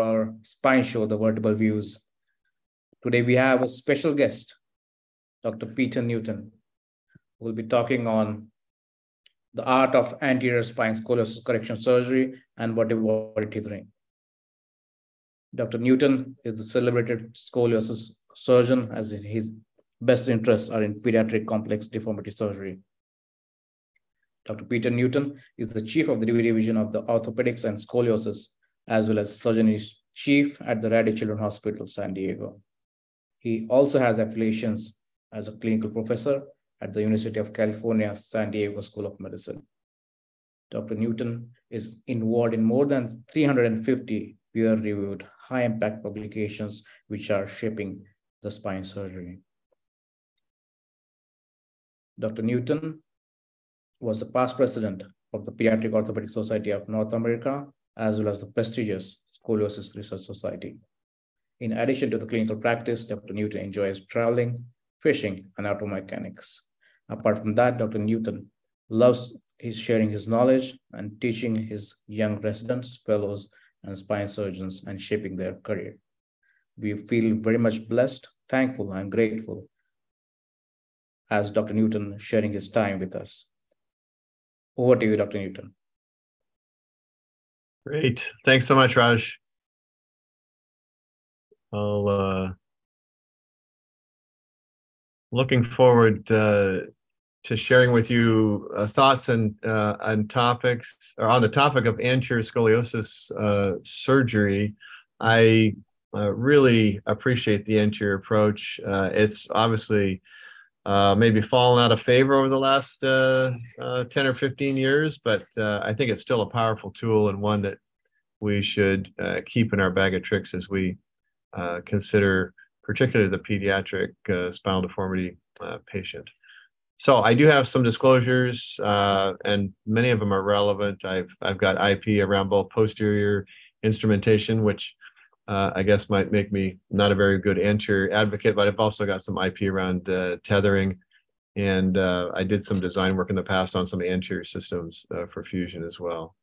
our spine show, The Vertebral Views. Today we have a special guest, Dr. Peter Newton, who will be talking on the art of anterior spine scoliosis correction surgery and vertebral tethering. Dr. Newton is the celebrated scoliosis surgeon, as his best interests are in pediatric complex deformity surgery. Dr. Peter Newton is the chief of the division of the orthopedics and scoliosis, as well as surgeon chief at the Rady Children's Hospital, San Diego. He also has affiliations as a clinical professor at the University of California, San Diego School of Medicine. Dr. Newton is involved in more than 350 peer-reviewed high-impact publications which are shaping the spine surgery. Dr. Newton was the past president of the Pediatric Orthopedic Society of North America, as well as the prestigious Scoliosis Research Society. In addition to the clinical practice, Dr. Newton enjoys traveling, fishing, and auto mechanics. Apart from that, Dr. Newton loves his sharing his knowledge and teaching his young residents, fellows, and spine surgeons and shaping their career. We feel very much blessed, thankful, and grateful as Dr. Newton sharing his time with us. Over to you, Dr. Newton. Great. Thanks so much, Raj. I'll uh, looking forward uh, to sharing with you uh, thoughts and uh, on topics or on the topic of anterior scoliosis uh, surgery. I uh, really appreciate the anterior approach. Uh, it's obviously uh, maybe fallen out of favor over the last uh, uh, 10 or 15 years, but uh, I think it's still a powerful tool and one that we should uh, keep in our bag of tricks as we uh, consider particularly the pediatric spinal deformity patient. So I do have some disclosures, and many of them are relevant. I've I've got IP around both posterior instrumentation, which uh, I guess might make me not a very good anterior advocate, but I've also got some IP around uh, tethering. And uh, I did some design work in the past on some anterior systems uh, for fusion as well.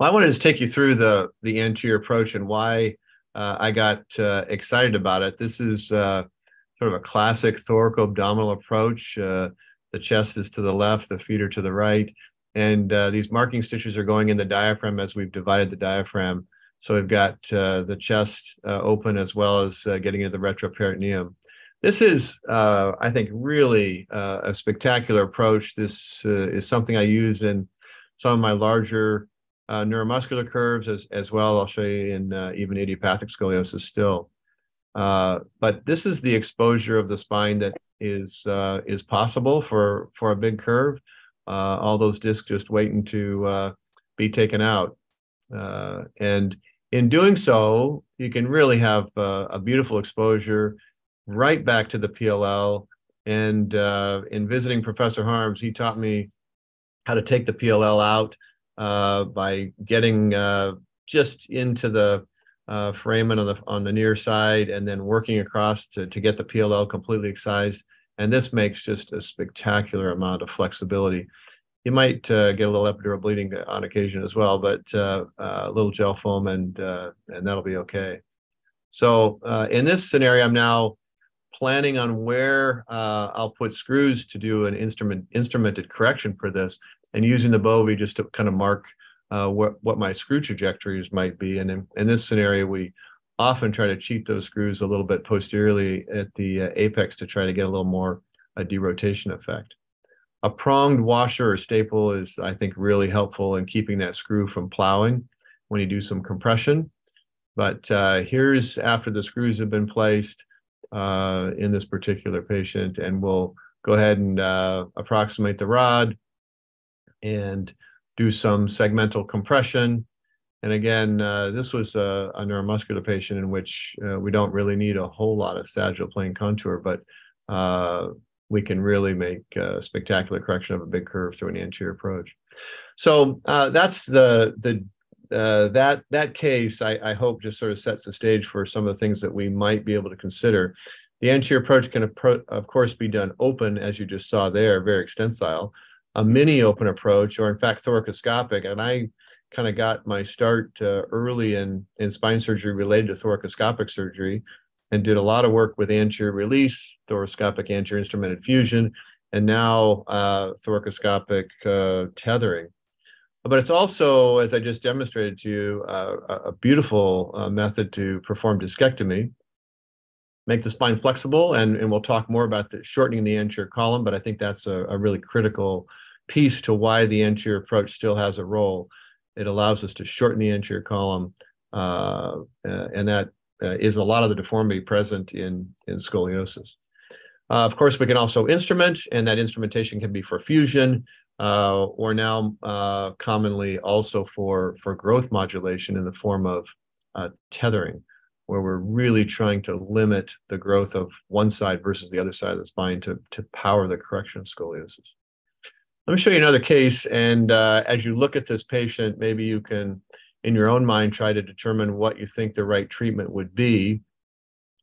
Well, I wanted to take you through the, the anterior approach and why uh, I got uh, excited about it. This is sort of a classic thoracoabdominal approach. the chest is to the left, the feet are to the right. And these marking stitches are going in the diaphragm as we've divided the diaphragm so we've got uh, the chest uh, open as well as uh, getting into the retroperitoneum. This is, uh, I think, really uh, a spectacular approach. This uh, is something I use in some of my larger neuromuscular curves as, as well. I'll show you in even idiopathic scoliosis still. but this is the exposure of the spine that is is possible for for a big curve. all those discs just waiting to be taken out. Uh, and in doing so, you can really have a beautiful exposure right back to the PLL. And uh, in visiting Professor Harms, he taught me how to take the PLL out uh, by getting uh, just into the uh, foramen on the on the near side and then working across to, to get the PLL completely excised. And this makes just a spectacular amount of flexibility. You might uh, get a little epidural bleeding on occasion as well, but uh, uh, a little gel foam and uh, and that'll be okay. So uh, in this scenario, I'm now planning on where I'll put screws to do an instrument instrumented correction for this, and using the Bovie just to kind of mark what what my screw trajectories might be. And in, in this scenario, we often try to cheat those screws a little bit posteriorly at the apex to try to get a little more a derotation effect. A pronged washer or staple is, I think, really helpful in keeping that screw from plowing when you do some compression. But uh, here's after the screws have been placed uh, in this particular patient, and we'll go ahead and uh, approximate the rod and do some segmental compression. And again, uh, this was a, a, neuromuscular patient in which uh, we don't really need a whole lot of sagittal plane contour, but uh, we can really make a spectacular correction of a big curve through an anterior approach. So uh, that's the the uh, that that case. I, I, hope just sort of sets the stage for some of the things that we might be able to consider. The anterior approach can, of course, be done open, as you just saw there, very extensile. A mini open approach, or in fact thoracoscopic, and I kind of got my start uh, early in, in spine surgery related to thoracoscopic surgery and did a lot of work with anterior release, thoracoscopic anterior instrumented fusion, and now uh, thoracoscopic uh, tethering. But it's also, as I just demonstrated to you, uh, a beautiful uh, method to perform discectomy, make the spine flexible, and, and we'll talk more about the shortening the anterior column, but I think that's a, a really critical piece to why the anterior approach still has a role. It allows us to shorten the anterior column, uh, and that uh, is a lot of the deformity present in, in scoliosis. Uh, of course, we can also instrument, and that instrumentation can be for fusion, uh, or now uh, commonly also for, for growth modulation in the form of uh, tethering, where we're really trying to limit the growth of one side versus the other side of the spine to, to power the correction of scoliosis. Let me show you another case, and uh, as you look at this patient, maybe you can in your own mind try to determine what you think the right treatment would be.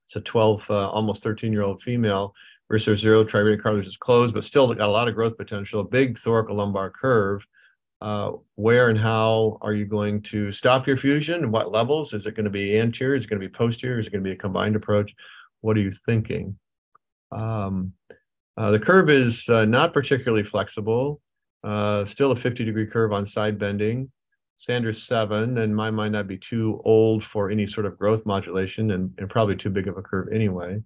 It's a 12, uh, almost 13 year old female. Versus zero tribody cartilage is closed, but still got a lot of growth potential. A big thoracolumbar curve. Uh, where and how are you going to stop your fusion? What levels? Is it going to be anterior? Is it going to be posterior? Is it going to be a combined approach? What are you thinking? Um, uh, the curve is uh, not particularly flexible. Uh, still a 50 degree curve on side bending. Sanders 7. In my mind, that'd be too old for any sort of growth modulation and, and probably too big of a curve anyway.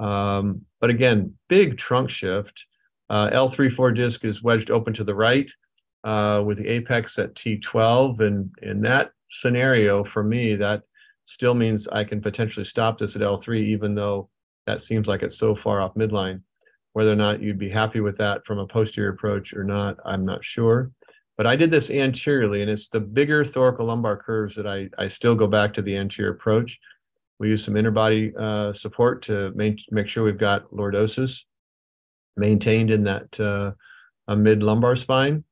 Um, but again, big trunk shift. Uh, L3-4 disc is wedged open to the right uh, with the apex at T12. And in that scenario, for me, that still means I can potentially stop this at L3, even though that seems like it's so far off midline. Whether or not you'd be happy with that from a posterior approach or not, I'm not sure. But I did this anteriorly, and it's the bigger thoracolumbar curves that I, I still go back to the anterior approach. We use some interbody uh, support to make, make sure we've got lordosis maintained in that uh, mid lumbar spine.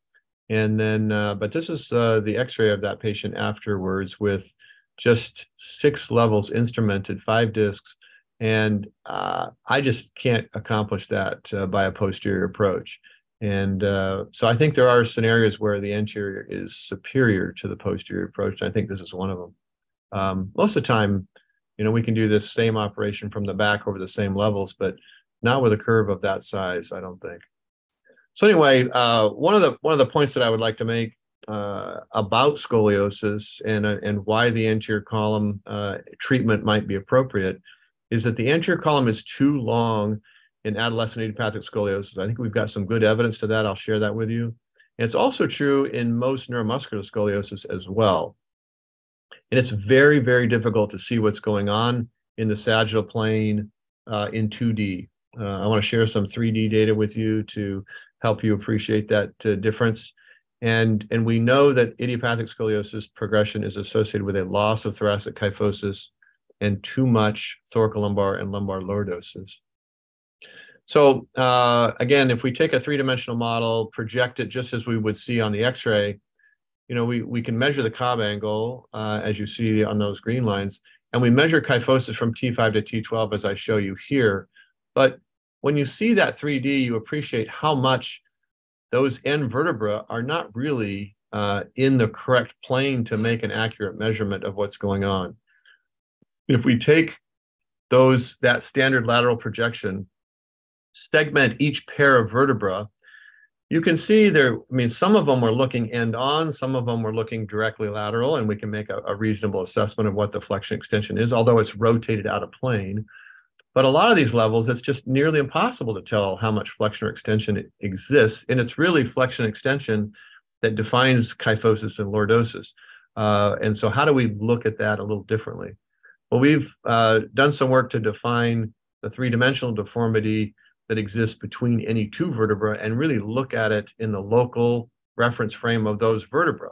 And then, uh, but this is uh, the x-ray of that patient afterwards with just six levels instrumented, five discs. And uh, I just can't accomplish that uh, by a posterior approach. And uh, so I think there are scenarios where the anterior is superior to the posterior approach. And I think this is one of them. Um, most of the time, you know, we can do this same operation from the back over the same levels, but not with a curve of that size, I don't think. So anyway, uh, one of the one of the points that I would like to make uh, about scoliosis and uh, and why the anterior column uh, treatment might be appropriate is that the anterior column is too long in adolescent idiopathic scoliosis. I think we've got some good evidence to that. I'll share that with you. And it's also true in most neuromuscular scoliosis as well. And it's very, very difficult to see what's going on in the sagittal plane uh, in 2D. Uh, I want to share some 3D data with you to help you appreciate that uh, difference. And, and we know that idiopathic scoliosis progression is associated with a loss of thoracic kyphosis and too much thoracolumbar and lumbar lordosis. So uh, again, if we take a three-dimensional model, project it just as we would see on the X-ray, you know, we, we can measure the Cobb angle, uh, as you see on those green lines, and we measure kyphosis from T5 to T12, as I show you here. But when you see that 3D, you appreciate how much those end vertebra are not really uh, in the correct plane to make an accurate measurement of what's going on. If we take those that standard lateral projection segment each pair of vertebra, you can see there, I mean, some of them were looking end on, some of them were looking directly lateral, and we can make a, a, reasonable assessment of what the flexion extension is, although it's rotated out of plane. But a lot of these levels, it's just nearly impossible to tell how much flexion or extension exists. And it's really flexion extension that defines kyphosis and lordosis. Uh, and so, how do we look at that a little differently? Well, we've uh, done some work to define the three dimensional deformity that exists between any two vertebra and really look at it in the local reference frame of those vertebra.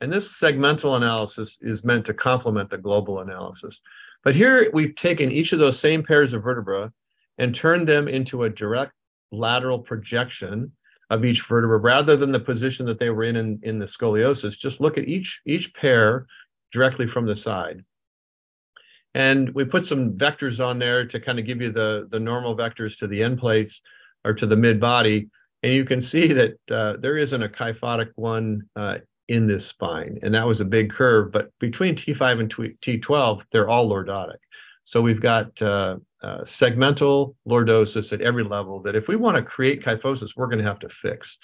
And this segmental analysis is meant to complement the global analysis. But here we've taken each of those same pairs of vertebra and turned them into a direct lateral projection of each vertebra rather than the position that they were in, in in the scoliosis. Just look at each, each pair directly from the side. And we put some vectors on there to kind of give you the, the normal vectors to the end plates or to the mid body. And you can see that uh, there isn't a kyphotic one uh, in this spine. And that was a big curve. But between T5 and T12, they're all lordotic. So we've got uh, uh, segmental lordosis at every level that if we want to create kyphosis, we're going to have to fix.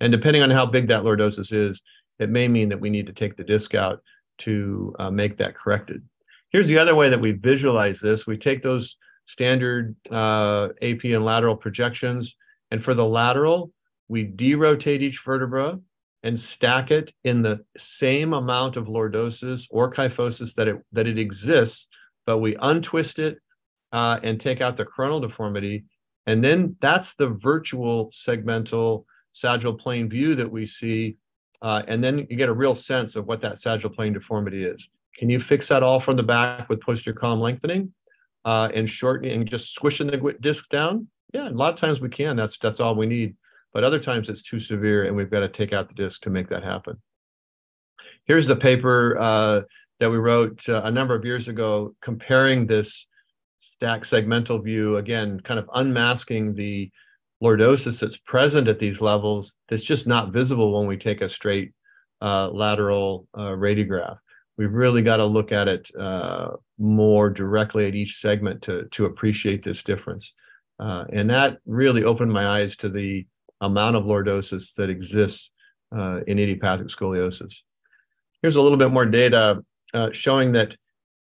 And depending on how big that lordosis is, it may mean that we need to take the disc out to uh, make that corrected. Here's the other way that we visualize this. We take those standard uh, AP and lateral projections, and for the lateral, we derotate each vertebra and stack it in the same amount of lordosis or kyphosis that it that it exists, but we untwist it uh, and take out the coronal deformity, and then that's the virtual segmental sagittal plane view that we see, uh, and then you get a real sense of what that sagittal plane deformity is. Can you fix that all from the back with posterior column lengthening uh, and shortening and just squishing the disc down? Yeah, a lot of times we can. That's that's all we need. But other times it's too severe, and we've got to take out the disc to make that happen. Here's the paper uh, that we wrote uh, a number of years ago, comparing this stack segmental view again, kind of unmasking the lordosis that's present at these levels that's just not visible when we take a straight uh, lateral uh, radiograph. We've really got to look at it uh, more directly at each segment to, to appreciate this difference. Uh, and that really opened my eyes to the amount of lordosis that exists uh, in idiopathic scoliosis. Here's a little bit more data uh, showing that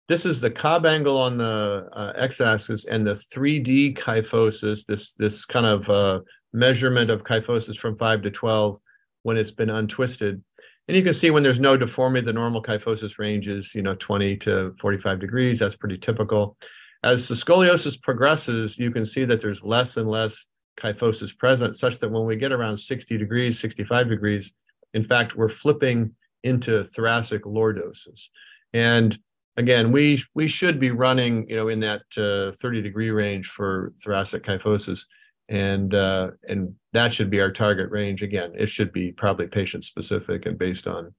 this is the Cobb angle on the uh, x-axis and the 3D kyphosis, this, this kind of uh, measurement of kyphosis from 5 to 12 when it's been untwisted. And you can see when there's no deformity, the normal kyphosis range is, you know, 20 to 45 degrees. That's pretty typical. As the scoliosis progresses, you can see that there's less and less kyphosis present, such that when we get around 60 degrees, 65 degrees, in fact, we're flipping into thoracic lordosis. And again, we we should be running, you know, in that uh, 30 degree range for thoracic kyphosis, and uh, and that should be our target range. Again, it should be probably patient specific and based on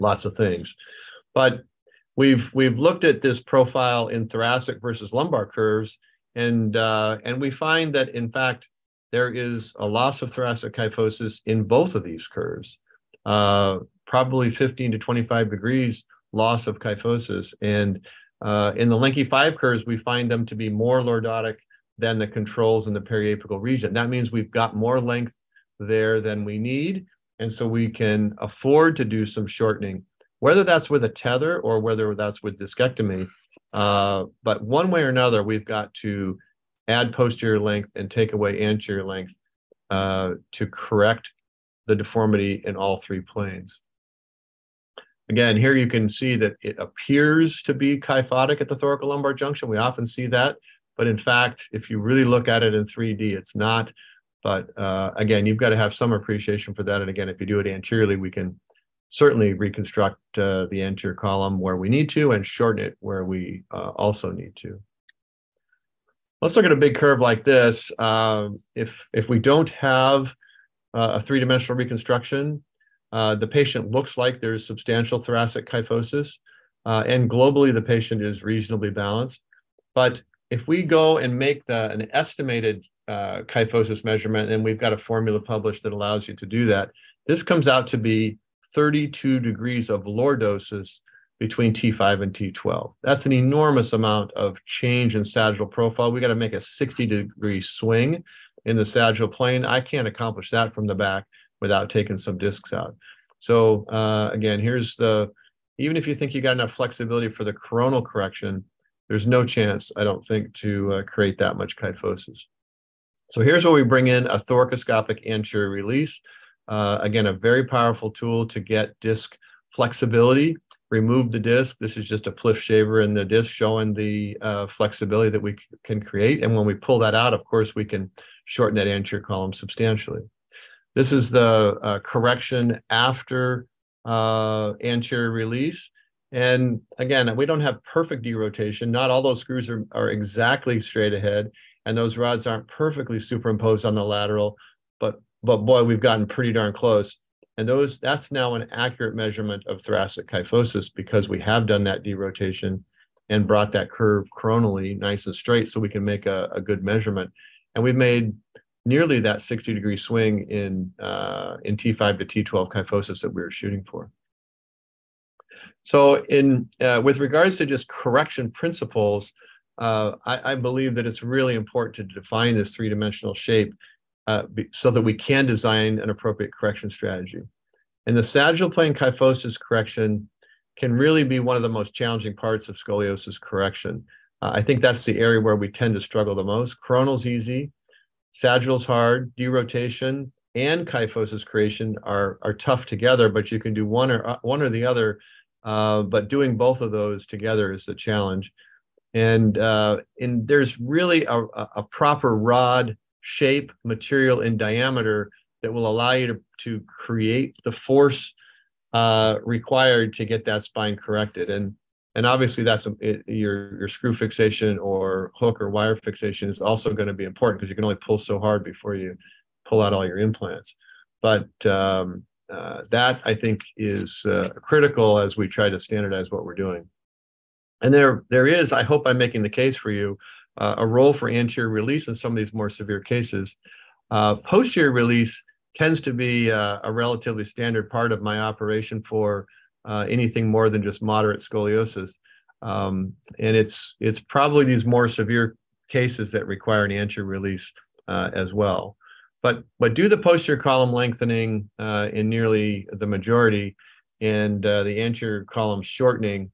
lots of things, but we've we've looked at this profile in thoracic versus lumbar curves, and uh, and we find that in fact there is a loss of thoracic kyphosis in both of these curves, uh, probably 15 to 25 degrees loss of kyphosis. And uh, in the Lenke 5 curves, we find them to be more lordotic than the controls in the periapical region. That means we've got more length there than we need. And so we can afford to do some shortening, whether that's with a tether or whether that's with discectomy. Uh, but one way or another, we've got to add posterior length and take away anterior length uh, to correct the deformity in all three planes. Again, here you can see that it appears to be kyphotic at the thoracolumbar junction. We often see that, but in fact, if you really look at it in 3D, it's not. But uh, again, you've got to have some appreciation for that. And again, if you do it anteriorly, we can certainly reconstruct uh, the anterior column where we need to and shorten it where we uh, also need to. Let's look at a big curve like this. Um, if, if we don't have uh, a three-dimensional reconstruction, uh, the patient looks like there's substantial thoracic kyphosis, uh, and globally the patient is reasonably balanced. But if we go and make the, an estimated uh, kyphosis measurement, and we've got a formula published that allows you to do that, this comes out to be 32 degrees of lordosis between T5 and T12. That's an enormous amount of change in sagittal profile. We got to make a 60 degree swing in the sagittal plane. I can't accomplish that from the back without taking some discs out. So uh, again, here's the, even if you think you got enough flexibility for the coronal correction, there's no chance, I don't think, to uh, create that much kyphosis. So here's where we bring in a thoracoscopic anterior release. Uh, again, a very powerful tool to get disc flexibility. Remove the disc. This is just a PLIF shaver in the disc showing the uh, flexibility that we can create. And when we pull that out, of course, we can shorten that anterior column substantially. This is the uh, correction after uh, anterior release. And again, we don't have perfect derotation. Not all those screws are, are exactly straight ahead, and those rods aren't perfectly superimposed on the lateral, but but boy, we've gotten pretty darn close. And those that's now an accurate measurement of thoracic kyphosis because we have done that derotation and brought that curve coronally nice and straight so we can make a, a good measurement. And we've made nearly that 60 degree swing in uh, in T5 to T12 kyphosis that we were shooting for. So, in uh, with regards to just correction principles, uh, I, I, believe that it's really important to define this three-dimensional shape uh, be, so that we can design an appropriate correction strategy. And the sagittal plane kyphosis correction can really be one of the most challenging parts of scoliosis correction. Uh, I think that's the area where we tend to struggle the most. Coronal's easy, sagittal's hard, derotation and kyphosis creation are, are tough together, but you can do one or one or the other. Uh, but doing both of those together is the challenge. And, uh, and there's really a, a proper rod shape, material, and diameter that will allow you to, to create the force uh, required to get that spine corrected. And and obviously that's a, it, your your screw fixation or hook or wire fixation is also going to be important because you can only pull so hard before you pull out all your implants. But um, uh, that I think is uh, critical as we try to standardize what we're doing. And there there is, I hope I'm making the case for you, uh, a role for anterior release in some of these more severe cases. Uh, posterior release tends to be uh, a relatively standard part of my operation for uh, anything more than just moderate scoliosis. Um, and it's it's probably these more severe cases that require an anterior release as well. But but do the posterior column lengthening uh, in nearly the majority, and uh, the anterior column shortening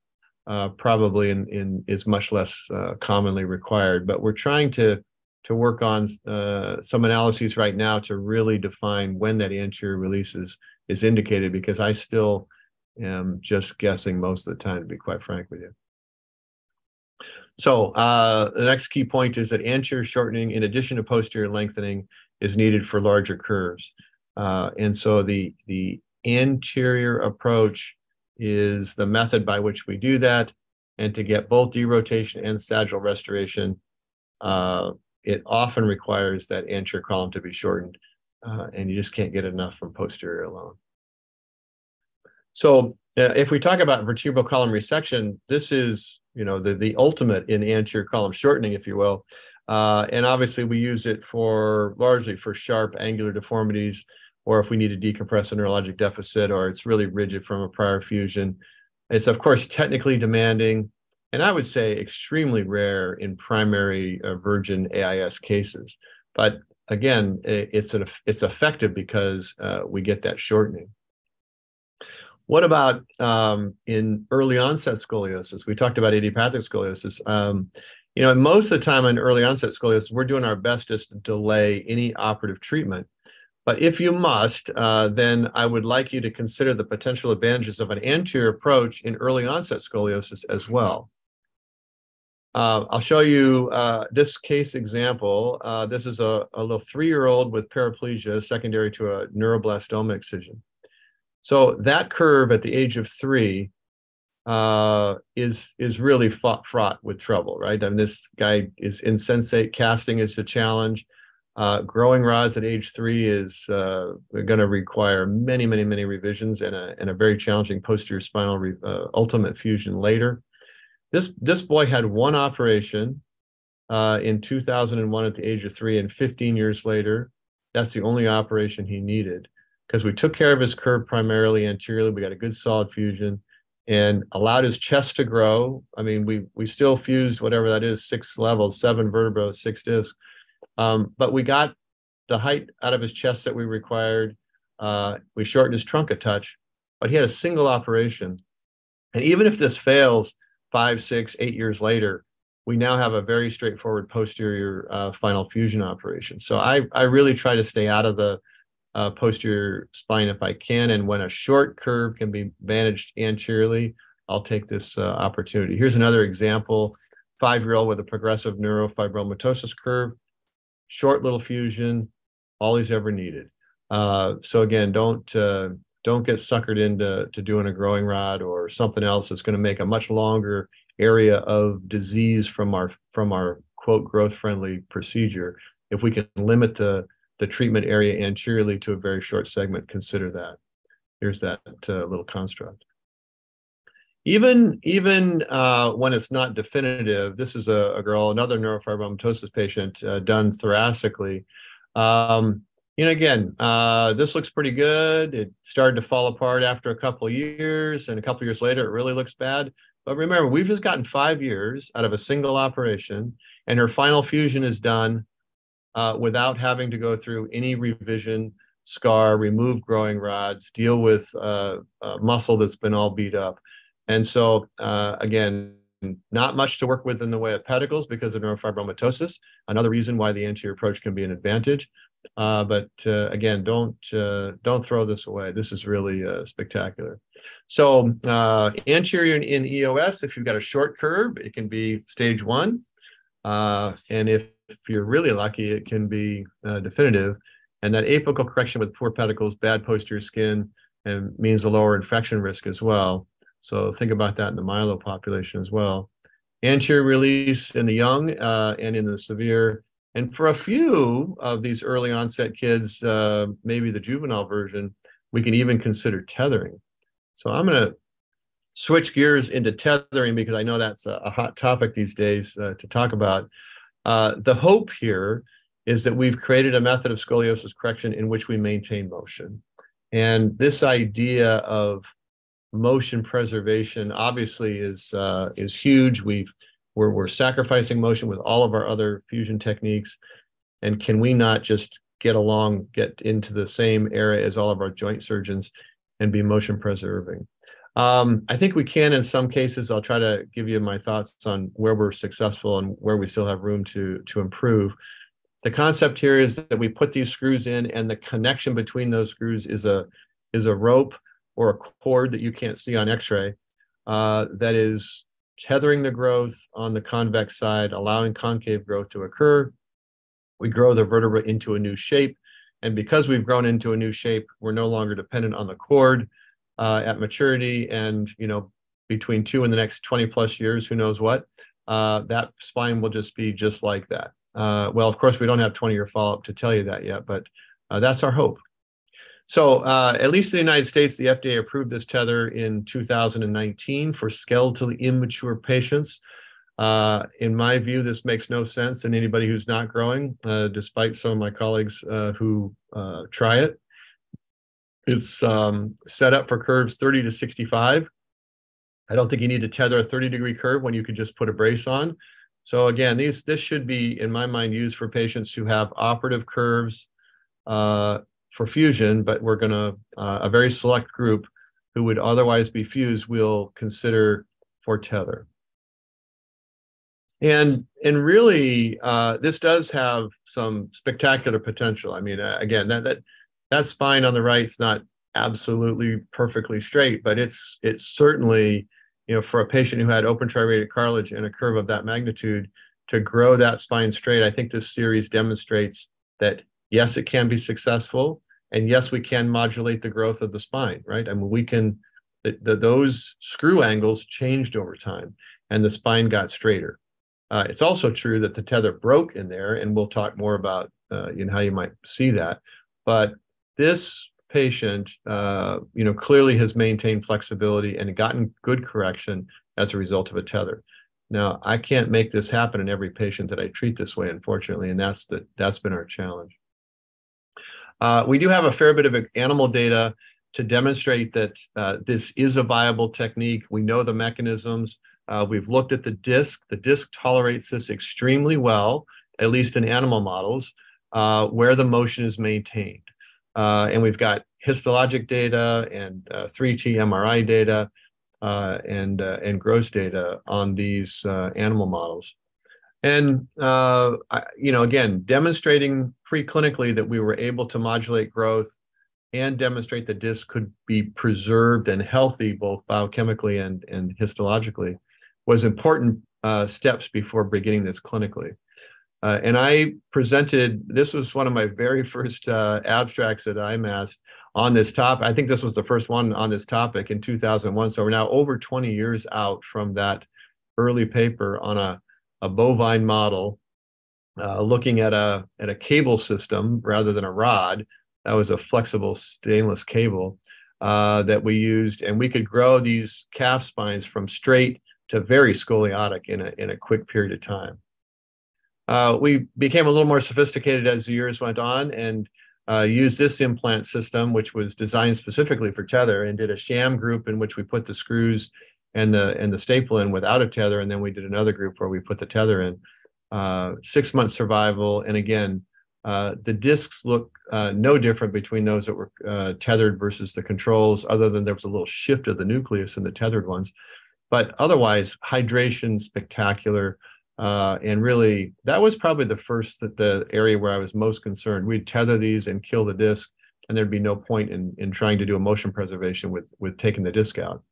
uh, probably in, in is much less commonly required. But we're trying to to work on uh, some analyses right now to really define when that anterior release is, is indicated because I still am just guessing most of the time, to be quite frank with you. So uh, the next key point is that anterior shortening, in addition to posterior lengthening, is needed for larger curves. Uh, and so the, the anterior approach is the method by which we do that. And to get both derotation and sagittal restoration, uh, it often requires that anterior column to be shortened, uh, and you just can't get enough from posterior alone. So uh, if we talk about vertebral column resection, this is you know the, the ultimate in anterior column shortening, if you will. Uh, and obviously we use it for largely for sharp angular deformities, or if we need to decompress a neurologic deficit, or it's really rigid from a prior fusion. It's of course technically demanding and I would say extremely rare in primary uh, virgin AIS cases. But again, it's an, it's effective because uh, we get that shortening. What about um, in early onset scoliosis? We talked about idiopathic scoliosis. Um, you know, most of the time in early onset scoliosis, we're doing our best just to delay any operative treatment. But if you must, uh, then I would like you to consider the potential advantages of an anterior approach in early onset scoliosis as well. Uh, I'll show you uh, this case example. Uh, this is a, a little three-year-old with paraplegia secondary to a neuroblastoma excision. So that curve at the age of three uh, is is really fraught, fraught with trouble, right? I mean, this guy is insensate. Casting is a challenge. Uh, growing rods at age three is uh, going to require many, many, many revisions and a, and a very challenging posterior spinal ultimate fusion later. This this boy had one operation uh, in 2001 at the age of three, and 15 years later, that's the only operation he needed because we took care of his curve primarily anteriorly. We got a good solid fusion and allowed his chest to grow. I mean, we we still fused whatever that is, six levels, seven vertebrae, six discs, um, but we got the height out of his chest that we required. Uh, we shortened his trunk a touch, but he had a single operation. And even if this fails, five, six, eight years later, we now have a very straightforward posterior uh, final fusion operation. So I, I really try to stay out of the uh, posterior spine if I can. And when a short curve can be managed anteriorly, I'll take this uh, opportunity. Here's another example, five-year-old with a progressive neurofibromatosis curve, short little fusion, all he's ever needed. Uh, so again, don't uh, don't get suckered into to doing a growing rod or something else that's going to make a much longer area of disease from our from our quote growth friendly procedure if we can limit the the treatment area anteriorly to a very short segment consider that here's that uh, little construct even even uh, when it's not definitive this is a, a girl another neurofibromatosis patient uh, done thoracically Um, you know, again, uh, this looks pretty good. It started to fall apart after a couple years, and a couple years later, it really looks bad. But remember, we've just gotten five years out of a single operation, and her final fusion is done uh, without having to go through any revision, scar, remove growing rods, deal with uh, muscle that's been all beat up. And so, uh, again, not much to work with in the way of pedicles because of neurofibromatosis. Another reason why the anterior approach can be an advantage. Uh, but uh, again, don't uh, don't throw this away. This is really uh, spectacular. So uh, anterior in, EOS, if you've got a short curve, it can be stage one, uh, and if, if, you're really lucky, it can be definitive. And that apical correction with poor pedicles, bad posterior skin, and means a lower infection risk as well. So think about that in the myelo population as well. Anterior release in the young and in the severe and for a few of these early onset kids, uh, maybe the juvenile version, we can even consider tethering. So I'm going to switch gears into tethering because I know that's a, a hot topic these days uh, to talk about. Uh, the hope here is that we've created a method of scoliosis correction in which we maintain motion. And this idea of motion preservation obviously is uh, is huge. We've we're, we're sacrificing motion with all of our other fusion techniques. And can we not just get along, get into the same area as all of our joint surgeons and be motion preserving? Um, I think we can in some cases. I'll try to give you my thoughts on where we're successful and where we still have room to, to improve. The concept here is that we put these screws in and the connection between those screws is a, is a rope or a cord that you can't see on x-ray uh, that is tethering the growth on the convex side, allowing concave growth to occur. We grow the vertebra into a new shape. And because we've grown into a new shape, we're no longer dependent on the cord uh, at maturity. And, you know, between two and the next 20 plus years, who knows what, uh, that spine will just be just like that. Uh, well, of course, we don't have 20 year follow up to tell you that yet, but uh, that's our hope. So, uh, at least in the United States, the FDA approved this tether in 2019 for skeletally immature patients. Uh, in my view, this makes no sense in anybody who's not growing, uh, despite some of my colleagues who try it. It's um, set up for curves 30 to 65. I don't think you need to tether a 30 degree curve when you could just put a brace on. So again, these this should be, in my mind, used for patients who have operative curves, uh, for fusion, but we're going to, uh, a very select group who would otherwise be fused, we'll consider for tether. And, and really, uh, this does have some spectacular potential. I mean, uh, again, that, that, that spine on the right is not absolutely perfectly straight, but it's, it's certainly, you know, for a patient who had open triradiate cartilage and a curve of that magnitude, to grow that spine straight, I think this series demonstrates that yes, it can be successful. And yes, we can modulate the growth of the spine, right? I mean, we can, the, the, those screw angles changed over time and the spine got straighter. Uh, it's also true that the tether broke in there, and we'll talk more about uh, you know how you might see that. But this patient, uh, you know, clearly has maintained flexibility and gotten good correction as a result of a tether. Now, I can't make this happen in every patient that I treat this way, unfortunately, and that's the that's been our challenge. Uh, we do have a fair bit of animal data to demonstrate that uh, this is a viable technique. We know the mechanisms. Uh, we've looked at the disc. The disc tolerates this extremely well, at least in animal models, uh, where the motion is maintained. Uh, and we've got histologic data and 3T uh, MRI data and, and gross data on these animal models. And, uh, I, you know, again, demonstrating preclinically that we were able to modulate growth and demonstrate that disc could be preserved and healthy both biochemically and, and histologically was important uh, steps before beginning this clinically. Uh, and I presented, this was one of my very first uh, abstracts at IMAST on this topic. I think this was the first one on this topic in 2001. So we're now over 20 years out from that early paper on a a bovine model uh, looking at a at a cable system rather than a rod. That was a flexible stainless cable uh, that we used, and we could grow these calf spines from straight to very scoliotic in a in a quick period of time. Uh, we became a little more sophisticated as the years went on and uh, used this implant system, which was designed specifically for tether, and did a sham group in which we put the screws and the and the staple in without a tether, and then we did another group where we put the tether in. Uh, six month survival, and again, uh, the discs look uh, no different between those that were uh, tethered versus the controls, other than there was a little shift of the nucleus in the tethered ones. But otherwise, hydration spectacular. Uh, and really, that was probably the first that the area where I was most concerned. We'd tether these and kill the disc, and there'd be no point in in trying to do a motion preservation with with taking the disc out.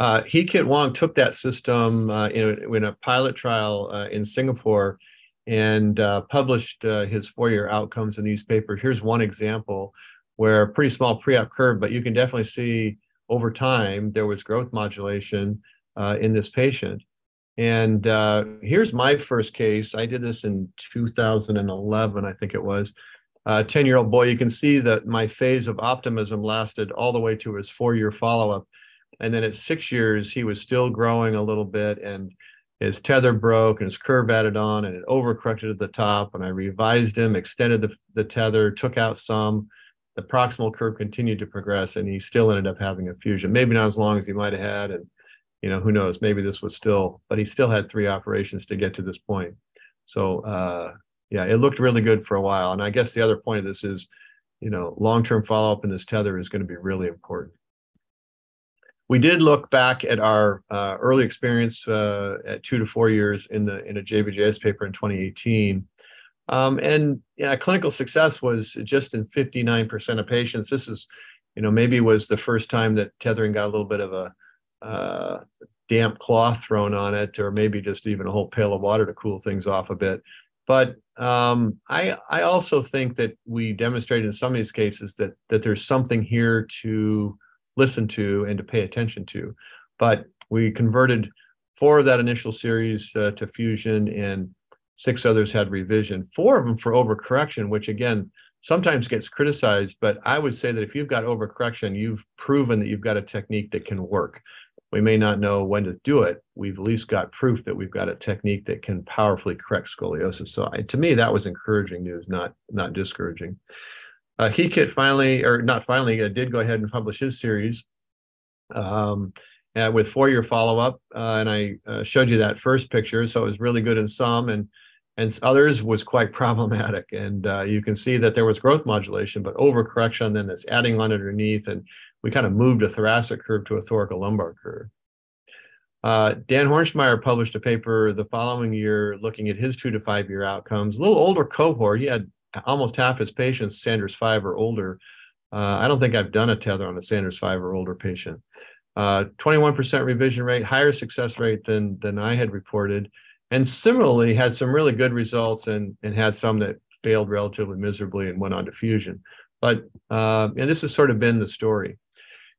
Uh, Hee Kit Wong took that system uh, in, in, a pilot trial uh, in Singapore and uh, published uh, his four-year outcomes in these papers. Here's one example where a pretty small pre-op curve, but you can definitely see over time there was growth modulation uh, in this patient. And uh, here's my first case. I did this in 2011, I think it was. A 10 year old boy, you can see that my phase of optimism lasted all the way to his four year follow up. And then at six years, he was still growing a little bit. And his tether broke and his curve added on and it overcorrected at the top and i revised him extended the, the tether took out some the proximal curve continued to progress and he still ended up having a fusion maybe not as long as he might have had and you know who knows maybe this was still but he still had three operations to get to this point so uh, yeah it looked really good for a while and i guess the other point of this is you know long-term follow-up in this tether is going to be really important we did look back at our uh, early experience uh, at two to four years in the in a JBJS paper in 2018. Um, and yeah, clinical success was just in 59% of patients. This is, you know, maybe was the first time that tethering got a little bit of a uh, damp cloth thrown on it, or maybe just even a whole pail of water to cool things off a bit. But um, I I also think that we demonstrated in some of these cases that that there's something here to listen to and to pay attention to. But we converted four of that initial series uh, to fusion and six others had revision, four of them for overcorrection, which again, sometimes gets criticized. But I would say that if you've got overcorrection, you've proven that you've got a technique that can work. We may not know when to do it. We've at least got proof that we've got a technique that can powerfully correct scoliosis. So I, to me, that was encouraging news, not not discouraging. Uh, Hee Kit finally, or not finally, uh, did go ahead and publish his series um, uh, with four-year follow-up, uh, and I uh, showed you that first picture. So it was really good in some, and and others was quite problematic. And uh, you can see that there was growth modulation, but overcorrection, then this adding on underneath, and we kind of moved a thoracic curve to a thoracolumbar curve. Uh, Dan Hoernschemeyer published a paper the following year looking at his two to five year outcomes. A little older cohort. He had almost half his patients Sanders 5 or older. Uh, I don't think I've done a tether on a Sanders 5 or older patient. Uh, 21% revision rate, higher success rate than, than I had reported. And similarly, had some really good results and, and had some that failed relatively miserably and went on to fusion. But, uh, and this has sort of been the story.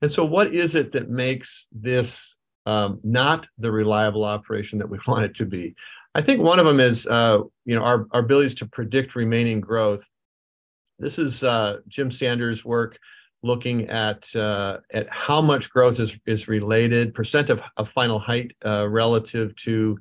And so, what is it that makes this um, not the reliable operation that we want it to be? I think one of them is, uh, you know, our, our abilities to predict remaining growth. This is uh, Jim Sanders' work looking at uh, at how much growth is is related, percent of, of final height uh, relative to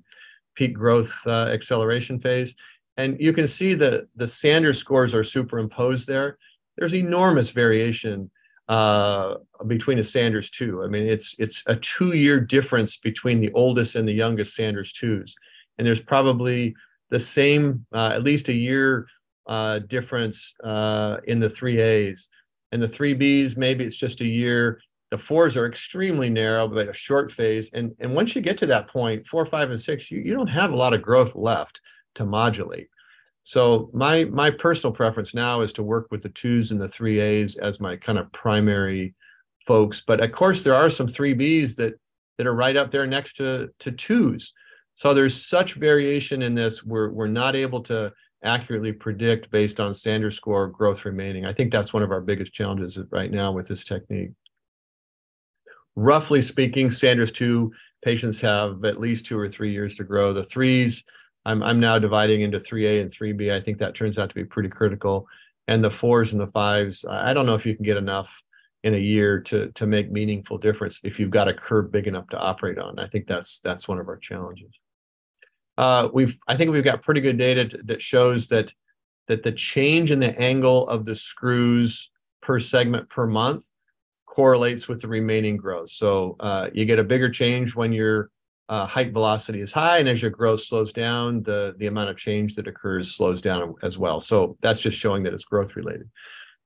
peak growth uh, acceleration phase. And you can see that the Sanders scores are superimposed there. There's enormous variation uh, between the Sanders two. I mean, it's it's a two-year difference between the oldest and the youngest Sanders twos and there's probably the same, uh, at least a year uh, difference uh, in the three A's. And the three B's, maybe it's just a year. The fours are extremely narrow, but a short phase. And, and once you get to that point, four, five, and six, you, you don't have a lot of growth left to modulate. So my my personal preference now is to work with the twos and the three A's as my kind of primary folks. But of course, there are some three B's that that are right up there next to to twos. So there's such variation in this, we're, we're not able to accurately predict based on Sanders score growth remaining. I think that's one of our biggest challenges right now with this technique. Roughly speaking, Sanders 2 patients have at least two or three years to grow. The threes, I'm, I'm now dividing into 3A and 3B. I think that turns out to be pretty critical. And the fours and the fives, I don't know if you can get enough in a year to to make meaningful difference if you've got a curve big enough to operate on. I think that's that's one of our challenges. uh, we've I think we've got pretty good data that shows that that the change in the angle of the screws per segment per month correlates with the remaining growth. So uh, you get a bigger change when your uh, height velocity is high, and as your growth slows down, the the amount of change that occurs slows down as well. So that's just showing that it's growth related.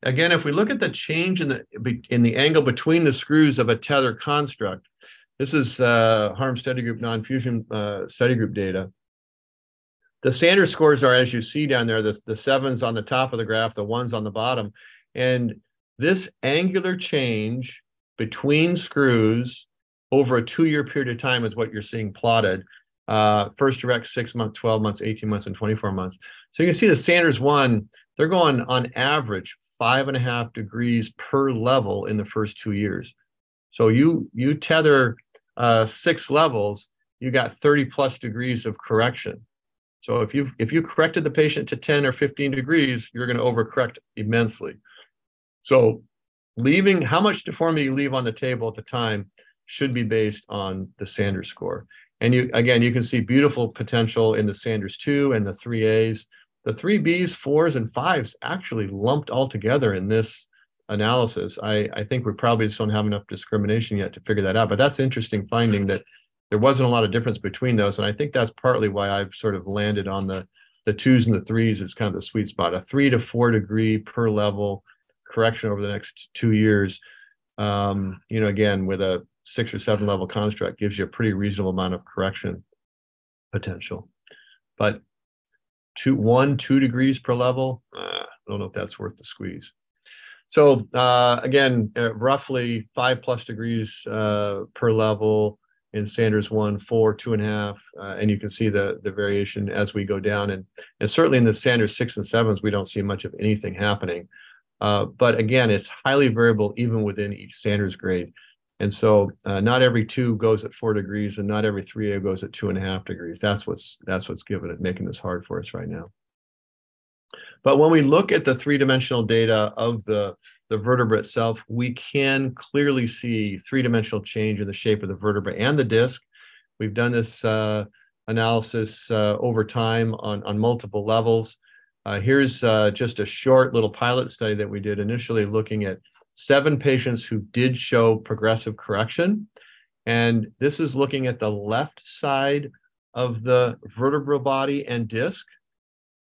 Again, if we look at the change in the in the angle between the screws of a tether construct, this is uh, Harms study group non-fusion uh, study group data. The Sanders scores are as you see down there, the, the sevens on the top of the graph, the ones on the bottom. And this angular change between screws over a two-year period of time is what you're seeing plotted. Uh, first direct six months, 12 months, 18 months, and 24 months. So you can see the Sanders one, they're going on average five and a half degrees per level in the first two years. So you you tether uh, six levels, you got 30 plus degrees of correction. So if you if you corrected the patient to 10 or 15 degrees, you're going to overcorrect immensely. So leaving how much deformity you leave on the table at the time should be based on the Sanders score. And you again, you can see beautiful potential in the Sanders 2 and the 3As. The 3Bs, 4s, and 5s actually lumped all together in this analysis. I, I think we probably just don't have enough discrimination yet to figure that out. But that's interesting finding that there wasn't a lot of difference between those. And I think that's partly why I've sort of landed on the the twos and the threes is kind of the sweet spot. A three to four degree per level correction over the next two years. Um, you know, again, with a six or seven level construct gives you a pretty reasonable amount of correction potential. But two, one, two degrees per level, uh, I don't know if that's worth the squeeze. So uh, again, uh, roughly five plus degrees uh, per level in Sanders one, four, two and a half, uh, and you can see the the variation as we go down. And and certainly in the Sanders six and sevens, we don't see much of anything happening. But again, it's highly variable even within each Sanders grade. And so uh, not every two goes at four degrees and not every three A goes at two and a half degrees. That's what's that's what's giving it, making this hard for us right now. But when we look at the three-dimensional data of the, the vertebra itself, we can clearly see three-dimensional change in the shape of the vertebra and the disc. We've done this uh, analysis uh, over time on, on multiple levels. Uh, here's uh, just a short little pilot study that we did initially looking at seven patients who did show progressive correction. And this is looking at the left side of the vertebral body and disc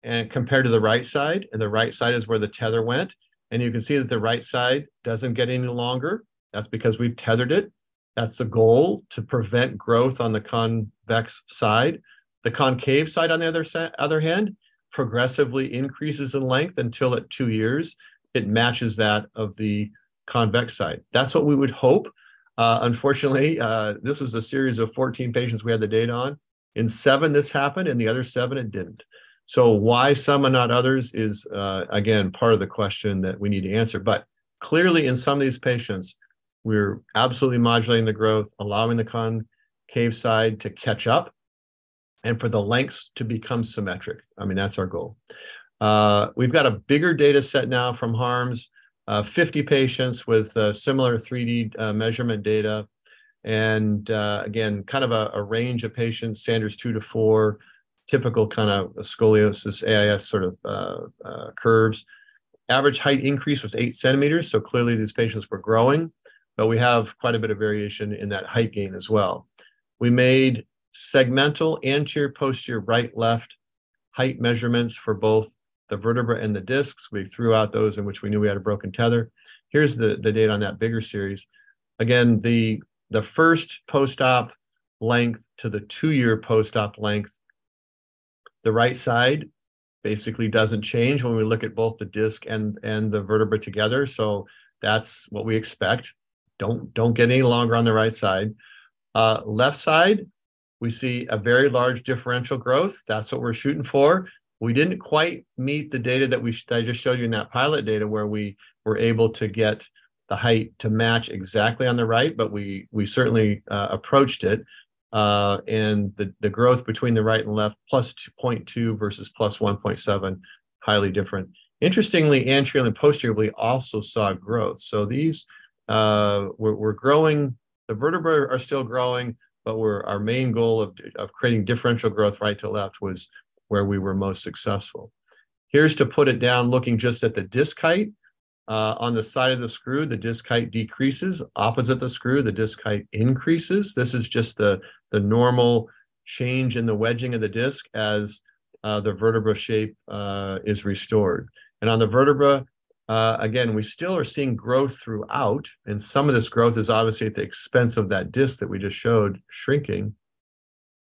and compared to the right side. And the right side is where the tether went. And you can see that the right side doesn't get any longer. That's because we've tethered it. That's the goal to prevent growth on the convex side. The concave side, on the other, other hand, progressively increases in length until at two years it matches that of the convex side. That's what we would hope. Uh, unfortunately, uh, this was a series of 14 patients we had the data on. In seven, this happened. In the other seven, it didn't. So why some and not others is, uh, again, part of the question that we need to answer. But clearly, in some of these patients, we're absolutely modulating the growth, allowing the concave side to catch up and for the lengths to become symmetric. I mean, that's our goal. Uh, we've got a bigger data set now from HARMS, uh, 50 patients with uh, similar 3D uh, measurement data. And uh, again, kind of a, a, range of patients, Sanders two to four, typical kind of scoliosis, AIS sort of uh, curves. Average height increase was eight centimeters. So clearly these patients were growing, but we have quite a bit of variation in that height gain as well. We made segmental anterior, posterior, right, left height measurements for both the vertebra and the discs. We threw out those in which we knew we had a broken tether. Here's the, the data on that bigger series. Again, the, the first post-op length to the two-year post-op length, the right side basically doesn't change when we look at both the disc and, and the vertebra together. So that's what we expect. Don't, don't get any longer on the right side. Uh, left side, we see a very large differential growth. That's what we're shooting for. We didn't quite meet the data that we I just showed you in that pilot data where we were able to get the height to match exactly on the right, but we we certainly uh, approached it. Uh, and the, the growth between the right and left plus 2.2 versus plus 1.7, highly different. Interestingly, anteriorly and posteriorly also saw growth. So these uh, we're, we're growing, the vertebrae are still growing, but we're, our main goal of, of creating differential growth right to left was where we were most successful. Here's to put it down looking just at the disc height. Uh, on the side of the screw, the disc height decreases. Opposite the screw, the disc height increases. This is just the, the normal change in the wedging of the disc as uh, the vertebra shape uh, is restored. And on the vertebra, uh, again, we still are seeing growth throughout, and some of this growth is obviously at the expense of that disc that we just showed shrinking.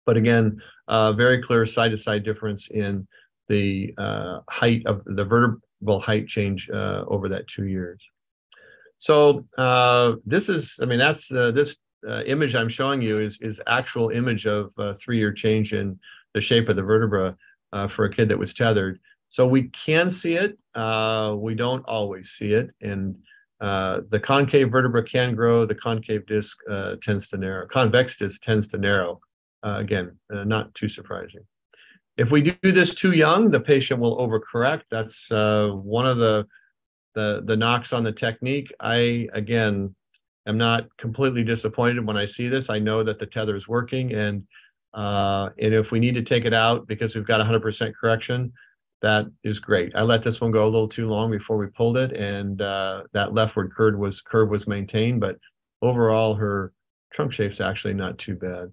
But again, uh, very clear side-to-side difference in the uh, height of the vertebral height change uh, over that two years. So uh, this is, I mean, that's uh, this image I'm showing you is is actual image of three-year change in the shape of the vertebra for a kid that was tethered. So we can see it. Uh, we don't always see it. And uh, the concave vertebra can grow. The concave disc uh, tends to narrow. Convex disc tends to narrow. Uh, again, uh, not too surprising. If we do this too young, the patient will overcorrect. That's uh, one of the, the the knocks on the technique. I again am not completely disappointed when I see this. I know that the tether is working, and and if we need to take it out because we've got 100% correction, that is great. I let this one go a little too long before we pulled it, and uh, that leftward curve was curve was maintained. But overall, her trunk shape's actually not too bad.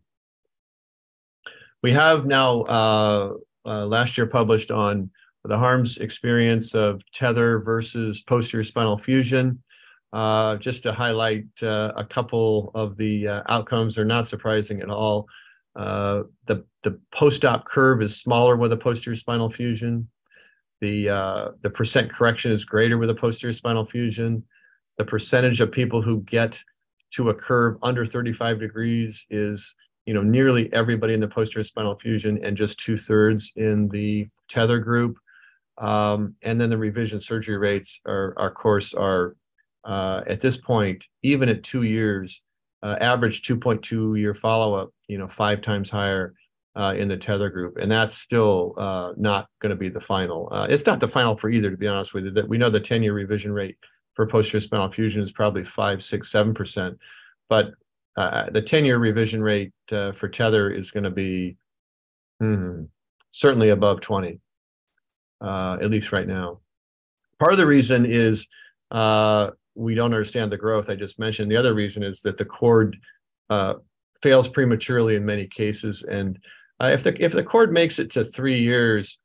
We have now uh, uh, last year published on the harms experience of tether versus posterior spinal fusion. Uh, just to highlight uh, a couple of the uh, outcomes, are not surprising at all. the the post-op curve is smaller with a posterior spinal fusion. The, uh, the percent correction is greater with a posterior spinal fusion. The percentage of people who get to a curve under 35 degrees is you know nearly everybody in the posterior spinal fusion and just two thirds in the tether group. Um, and then the revision surgery rates are, of course, are uh, at this point, even at two years, uh, average 2.2 year follow up, you know, five times higher uh, in the tether group, and that's still uh, not going to be the final. Uh, it's not the final for either, to be honest with you. That we know the ten-year revision rate for posterior spinal fusion is probably five, six, seven percent, but uh, the ten-year revision rate uh, for tether is going to be hmm, certainly above twenty, uh, at least right now. Part of the reason is we don't understand the growth I just mentioned. The other reason is that the cord fails prematurely in many cases, and uh, if the if the cord makes it to three years,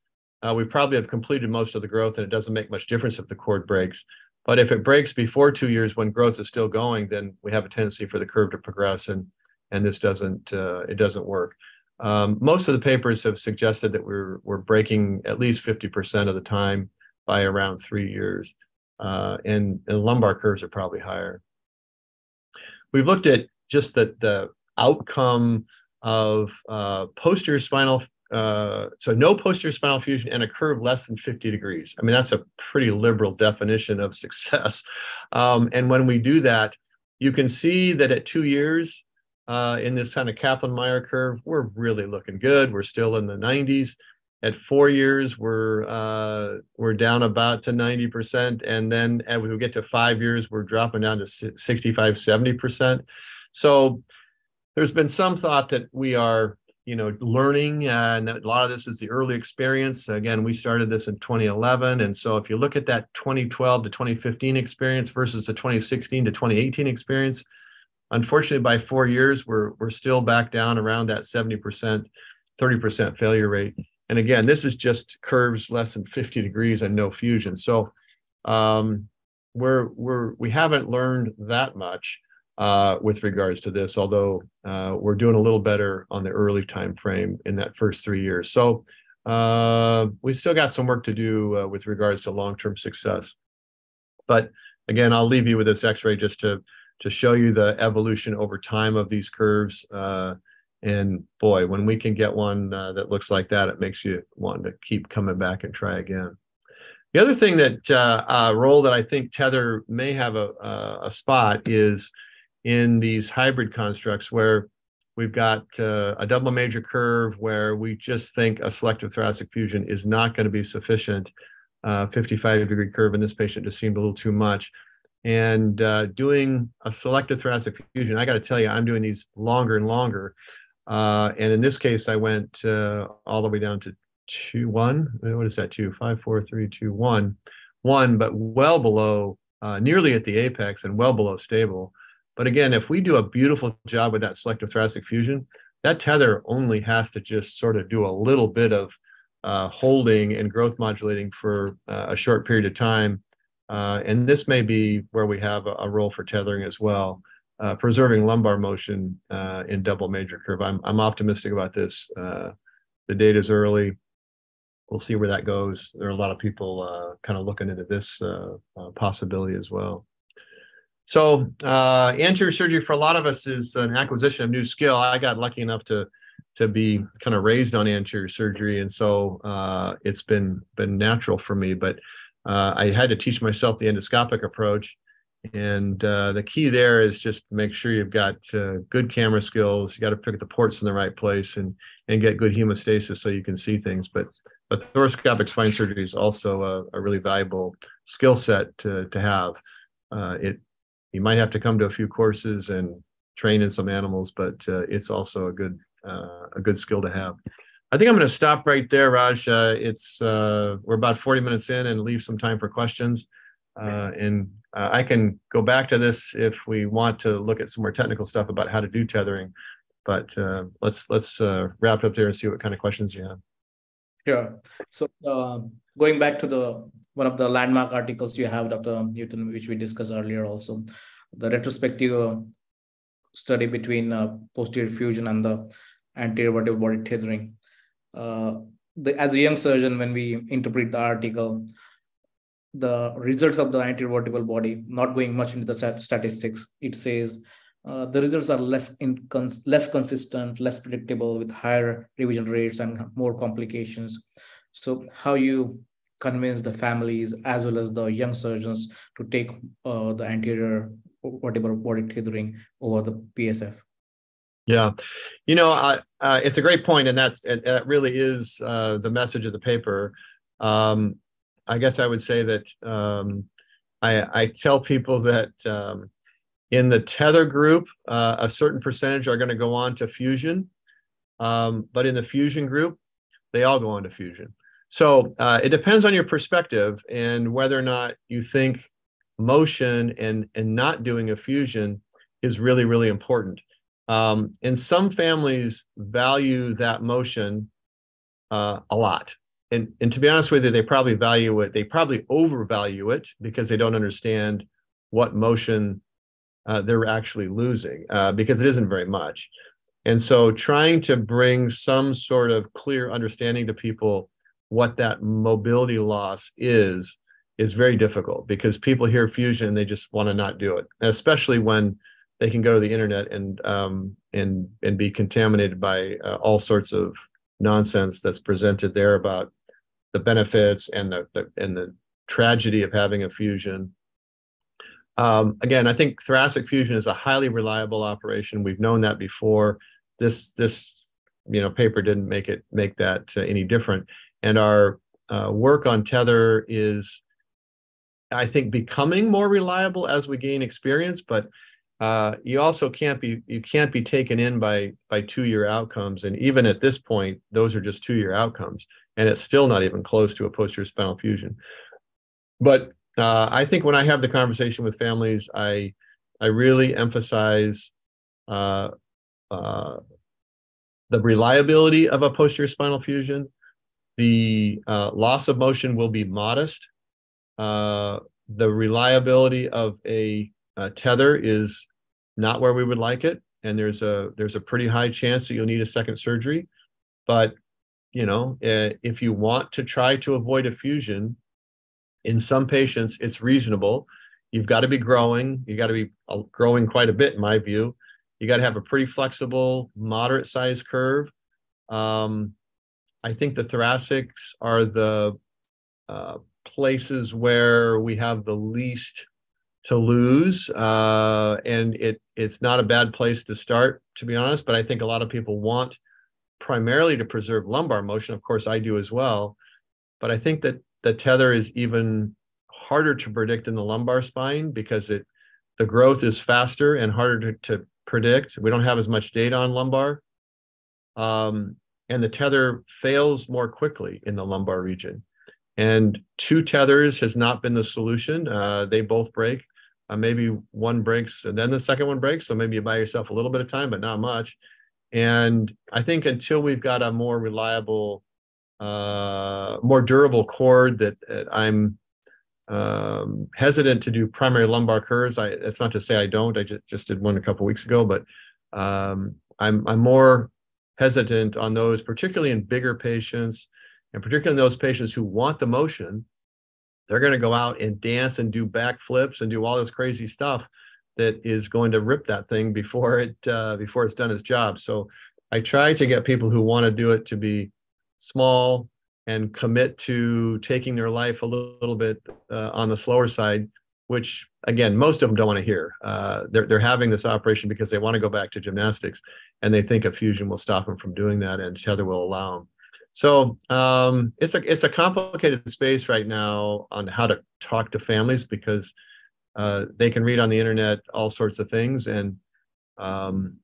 uh, we probably have completed most of the growth, and it doesn't make much difference if the cord breaks. But if it breaks before two years, when growth is still going, then we have a tendency for the curve to progress, and and this doesn't uh, it doesn't work. Um, most of the papers have suggested that we're we're breaking at least 50% of the time by around three years, uh, and, and lumbar curves are probably higher. We've looked at just the the outcome of uh, posterior spinal, uh, so no posterior spinal fusion and a curve less than 50 degrees. I mean, that's a pretty liberal definition of success. Um, and when we do that, you can see that at two years uh, in this kind of Kaplan-Meier curve, we're really looking good. We're still in the 90s. At four years, we're uh, we're down about to 90%. And then as we get to five years, we're dropping down to 65, 70%. So there's been some thought that we are you know learning and a lot of this is the early experience. Again we started this in 2011 and so if you look at that 2012 to 2015 experience versus the 2016 to 2018 experience unfortunately by four years we're we're still back down around that 70% 30% failure rate. And again this is just curves less than 50 degrees and no fusion. So um, we're we're we haven't learned that much uh, with regards to this, although uh, we're doing a little better on the early time frame in that first three years. So uh, we still got some work to do uh, with regards to long-term success. But again, I'll leave you with this X-ray just to to show you the evolution over time of these curves. Uh, and boy, when we can get one that looks like that, it makes you want to keep coming back and try again. The other thing that role that I think Tether may have a, a spot is in these hybrid constructs where we've got uh, a double major curve where we just think a selective thoracic fusion is not going to be sufficient. Uh, 55 degree curve in this patient just seemed a little too much. And uh, doing a selective thoracic fusion, I got to tell you, I'm doing these longer and longer. Uh, and in this case, I went uh, all the way down to two, one. What is that? Two, five, four, three, two, one, one, but well below, uh, nearly at the apex and well below stable. But again, if we do a beautiful job with that selective thoracic fusion, that tether only has to just sort of do a little bit of uh, holding and growth modulating for uh, a short period of time. Uh, and this may be where we have a, a role for tethering as well, uh, preserving lumbar motion uh, in double major curve. I'm, I'm optimistic about this. Uh, the data is early. We'll see where that goes. There are a lot of people kind of looking into this possibility as well. So anterior surgery for a lot of us is an acquisition of new skill. I got lucky enough to to be kind of raised on anterior surgery, and so uh, it's been been natural for me. But uh, I had to teach myself the endoscopic approach, and uh, the key there is just make sure you've got uh, good camera skills. You got to pick the ports in the right place and and get good hemostasis so you can see things. But but thoracoscopic spine surgery is also a, a really valuable skill set to to have. Uh, it you might have to come to a few courses and train in some animals, but uh, it's also a good uh, a good skill to have. I think I'm going to stop right there, Raj. Uh, it's uh, we're about 40 minutes in, and leave some time for questions. Uh, and uh, I can go back to this if we want to look at some more technical stuff about how to do tethering. But let's let's wrap up there and see what kind of questions you have. Sure. So um, going back to the one of the landmark articles you have, Dr. Newton, which we discussed earlier, also the retrospective uh, study between uh, posterior fusion and the anterior vertebral body tethering. Uh, the, as a young surgeon, when we interpret the article, the results of the anterior vertebral body, not going much into the statistics, it says uh, the results are less less consistent, less predictable, with higher revision rates and more complications. So, how you convince the families as well as the young surgeons to take uh, the anterior vertebral body tethering over the PSF? Yeah, you know, uh, uh, it's a great point, and that's and that really is uh, the message of the paper. Um, I guess I would say that um, I, I, tell people that um, in the tether group, uh, a certain percentage are going to go on to fusion, um, but in the fusion group, they all go on to fusion. So uh, it depends on your perspective and whether or not you think motion and and not doing a fusion is really really important. Um, and some families value that motion uh, a lot. And, and to be honest with you, they probably value it, they probably overvalue it because they don't understand what motion uh, they're actually losing uh, because it isn't very much. And so trying to bring some sort of clear understanding to people what that mobility loss is is very difficult because people hear fusion and they just want to not do it, especially when they can go to the internet and um, and and be contaminated by uh, all sorts of nonsense that's presented there about the benefits and the, the and the tragedy of having a fusion. Um, again, I think thoracic fusion is a highly reliable operation. We've known that before. This this you know paper didn't make it make that uh, any different. And our uh, work on tether is, I think, becoming more reliable as we gain experience, but uh, you also can't be you can't be taken in by by two year outcomes and even at this point those are just two year outcomes and it's still not even close to a posterior spinal fusion but uh, i think when i have the conversation with families i i really emphasize uh, uh the reliability of a posterior spinal fusion the uh, loss of motion will be modest uh, the reliability of a uh, tether is not where we would like it, and there's a there's a pretty high chance that you'll need a second surgery. But you know, eh, if you want to try to avoid a fusion, in some patients it's reasonable. You've got to be growing. You got to be uh, growing quite a bit, in my view. You got to have a pretty flexible, moderate size curve. Um, I think the thoracics are the uh, places where we have the least to lose, uh, and it it's not a bad place to start, to be honest. But I think a lot of people want primarily to preserve lumbar motion. Of course, I do as well. But I think that the tether is even harder to predict in the lumbar spine because it the growth is faster and harder to, to predict. We don't have as much data on lumbar. Um, and the tether fails more quickly in the lumbar region. And two tethers has not been the solution. Uh, they both break. Uh, maybe one breaks and then the second one breaks. So maybe you buy yourself a little bit of time, but not much. And I think until we've got a more reliable, uh, more durable cord that, I'm um, hesitant to do primary lumbar curves. I, that's not to say I don't. I just, just did one a couple weeks ago, but um, I'm I'm more hesitant on those, particularly in bigger patients, and particularly those patients who want the motion. They're going to go out and dance and do backflips and do all this crazy stuff that is going to rip that thing before it uh, before it's done its job. So I try to get people who want to do it to be small and commit to taking their life a little, little bit uh, on the slower side, which again most of them don't want to hear. Uh, they're they're having this operation because they want to go back to gymnastics, and they think a fusion will stop them from doing that, and tether will allow them. So um, it's a it's a complicated space right now on how to talk to families because uh, they can read on the internet all sorts of things and um,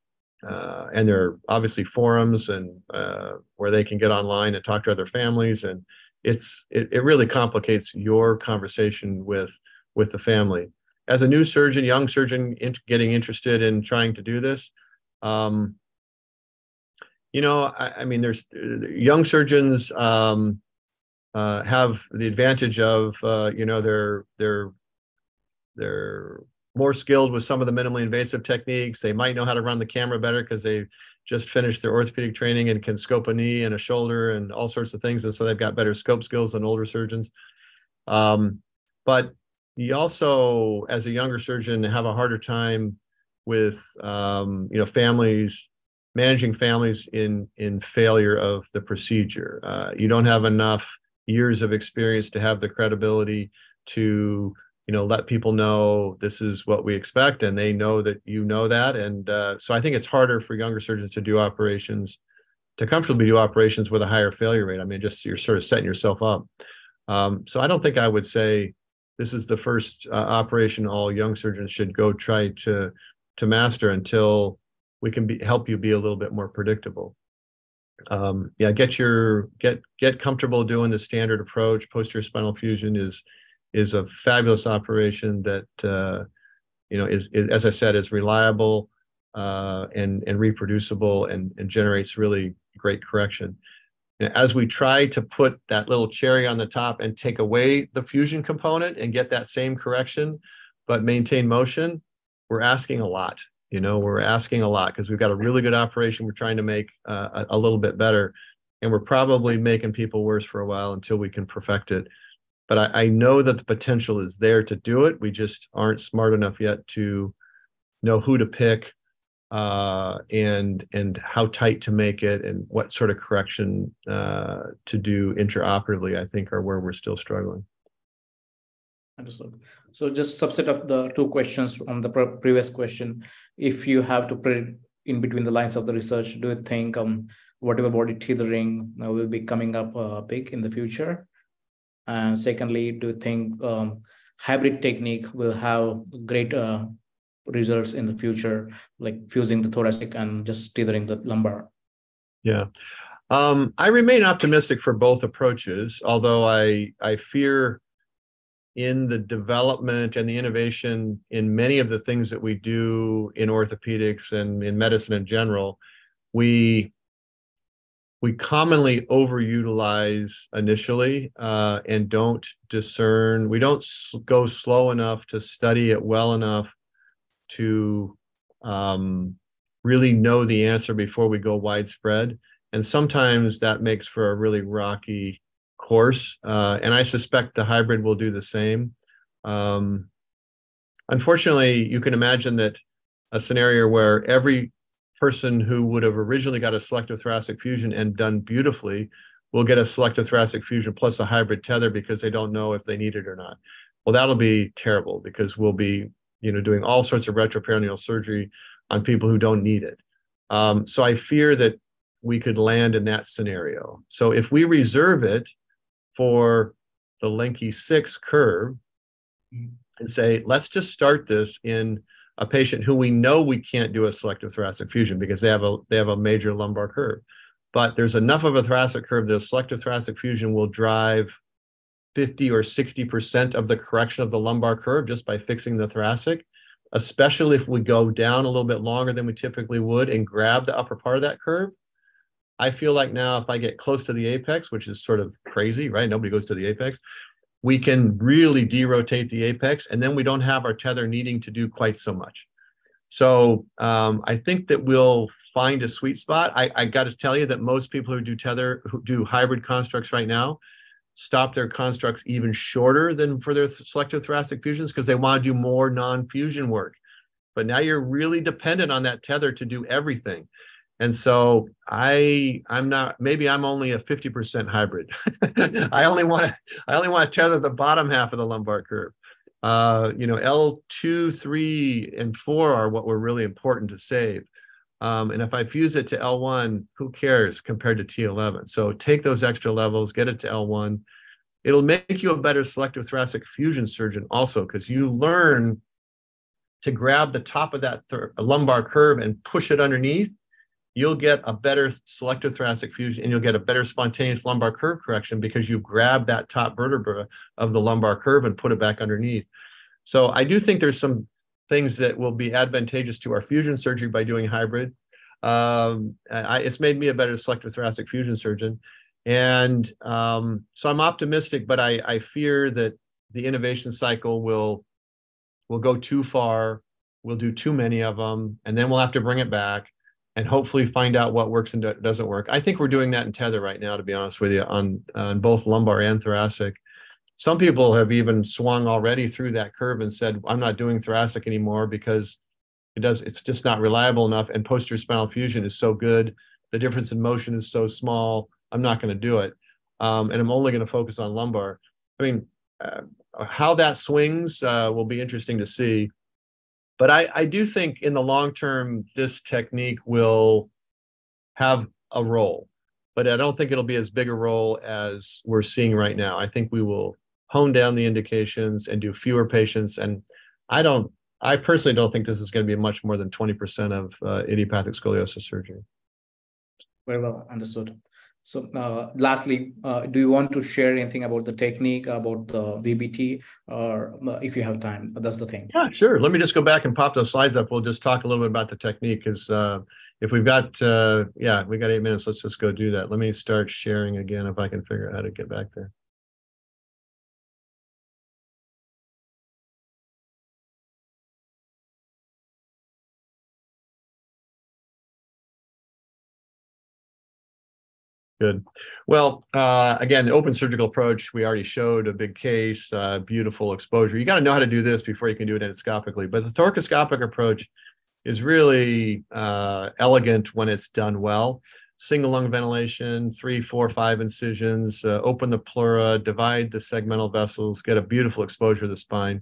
uh, and there are obviously forums and uh, where they can get online and talk to other families. And it's it, it really complicates your conversation with with the family. As a new surgeon young surgeon in, getting interested in trying to do this um, you know, I, I mean, there's young surgeons um, uh, have the advantage of, uh, you know, they're they're they're more skilled with some of the minimally invasive techniques. They might know how to run the camera better because they just finished their orthopedic training and can scope a knee and a shoulder and all sorts of things, and so they've got better scope skills than older surgeons. Um, but you also, as a younger surgeon, have a harder time with um, you know families managing families in in failure of the procedure. Uh, you don't have enough years of experience to have the credibility to you know let people know this is what we expect and they know that you know that and uh, so i think it's harder for younger surgeons to do operations to comfortably do operations with a higher failure rate i mean just you're sort of setting yourself up um, so i don't think i would say this is the first uh, operation all young surgeons should go try to to master until we can be, help you be a little bit more predictable. Um, yeah, get your get get comfortable doing the standard approach. Posterior spinal fusion is is a fabulous operation that uh, you know is, is, as I said is reliable uh, and and reproducible and and generates really great correction. As we try to put that little cherry on the top and take away the fusion component and get that same correction, but maintain motion, we're asking a lot you know, we're asking a lot because we've got a really good operation. We're trying to make uh, a, a little bit better, and we're probably making people worse for a while until we can perfect it. But I, I know that the potential is there to do it. We just aren't smart enough yet to know who to pick uh, and and how tight to make it and what sort of correction uh, to do intraoperatively. I think are where we're still struggling. Understood. So just subset of the two questions from the previous question. If you have to put in between the lines of the research, do you think um, vertebral body tethering uh, will be coming up uh, big in the future? And secondly, do you think um, hybrid technique will have great uh, results in the future, like fusing the thoracic and just tethering the lumbar? Yeah. Um, I remain optimistic for both approaches, although I I fear in the development and the innovation in many of the things that we do in orthopedics and in medicine in general, we we commonly overutilize initially uh, and don't discern. We don't go slow enough to study it well enough to um, really know the answer before we go widespread. And sometimes that makes for a really rocky course, uh, and I suspect the hybrid will do the same. Um, unfortunately, you can imagine that a scenario where every person who would have originally got a selective thoracic fusion and done beautifully will get a selective thoracic fusion plus a hybrid tether because they don't know if they need it or not. Well, that'll be terrible because we'll be, you know, doing all sorts of retroperitoneal surgery on people who don't need it. Um, so I fear that we could land in that scenario. So if we reserve it for the Lenke 6 curve, mm-hmm. and say, let's just start this in a patient who we know we can't do a selective thoracic fusion because they have a they have a major lumbar curve. But there's enough of a thoracic curve that a selective thoracic fusion will drive 50 or 60% of the correction of the lumbar curve just by fixing the thoracic, especially if we go down a little bit longer than we typically would and grab the upper part of that curve. I feel like now if I get close to the apex, which is sort of crazy, right? Nobody goes to the apex. We can really derotate the apex, and then we don't have our tether needing to do quite so much. So um, I think that we'll find a sweet spot. I, I got to tell you that most people who do tether, who do hybrid constructs right now, stop their constructs even shorter than for their selective thoracic fusions because they want to do more non-fusion work. But now you're really dependent on that tether to do everything. And so I I'm not maybe I'm only a 50% hybrid. I only want to I only want to tether the bottom half of the lumbar curve. Uh, you know, L2, 3, and 4 are what were really important to save. Um, and if I fuse it to L1, who cares compared to T11? So take those extra levels, get it to L1. It'll make you a better selective thoracic fusion surgeon also because you learn to grab the top of that th- lumbar curve and push it underneath. You'll get a better selective thoracic fusion and you'll get a better spontaneous lumbar curve correction because you grab that top vertebra of the lumbar curve and put it back underneath. So I do think there's some things that will be advantageous to our fusion surgery by doing hybrid. Um, I, it's made me a better selective thoracic fusion surgeon. And um, so I'm optimistic, but I, I fear that the innovation cycle will will go too far. We'll do too many of them, and then we'll have to bring it back and hopefully find out what works and doesn't work. I think we're doing that in tether right now, to be honest with you, on on both lumbar and thoracic some people have even swung already through that curve and said, I'm not doing thoracic anymore because it does, it's just not reliable enough. And posterior spinal fusion is so good. The difference in motion is so small. I'm not going to do it. Um, and I'm only going to focus on lumbar. I mean, uh, how that swings uh, will be interesting to see. But I, I do think in the long term, this technique will have a role, but I don't think it'll be as big a role as we're seeing right now. I think we will hone down the indications and do fewer patients. And I don't, I personally don't think this is going to be much more than 20% of uh, idiopathic scoliosis surgery. Very well understood. So, uh, lastly, uh, do you want to share anything about the technique, about the VBT, or uh, if you have time? That's the thing. Yeah, sure. Let me just go back and pop those slides up. We'll just talk a little bit about the technique because uh, if we've got, uh, yeah, we got eight minutes. Let's just go do that. Let me start sharing again if I can figure out how to get back there. Good. Well, uh, again, the open surgical approach, we already showed a big case, uh, beautiful exposure. You got to know how to do this before you can do it endoscopically. But the thoracoscopic approach is really uh, elegant when it's done well. Single lung ventilation, three, four, five incisions, uh, open the pleura, divide the segmental vessels, get a beautiful exposure of the spine.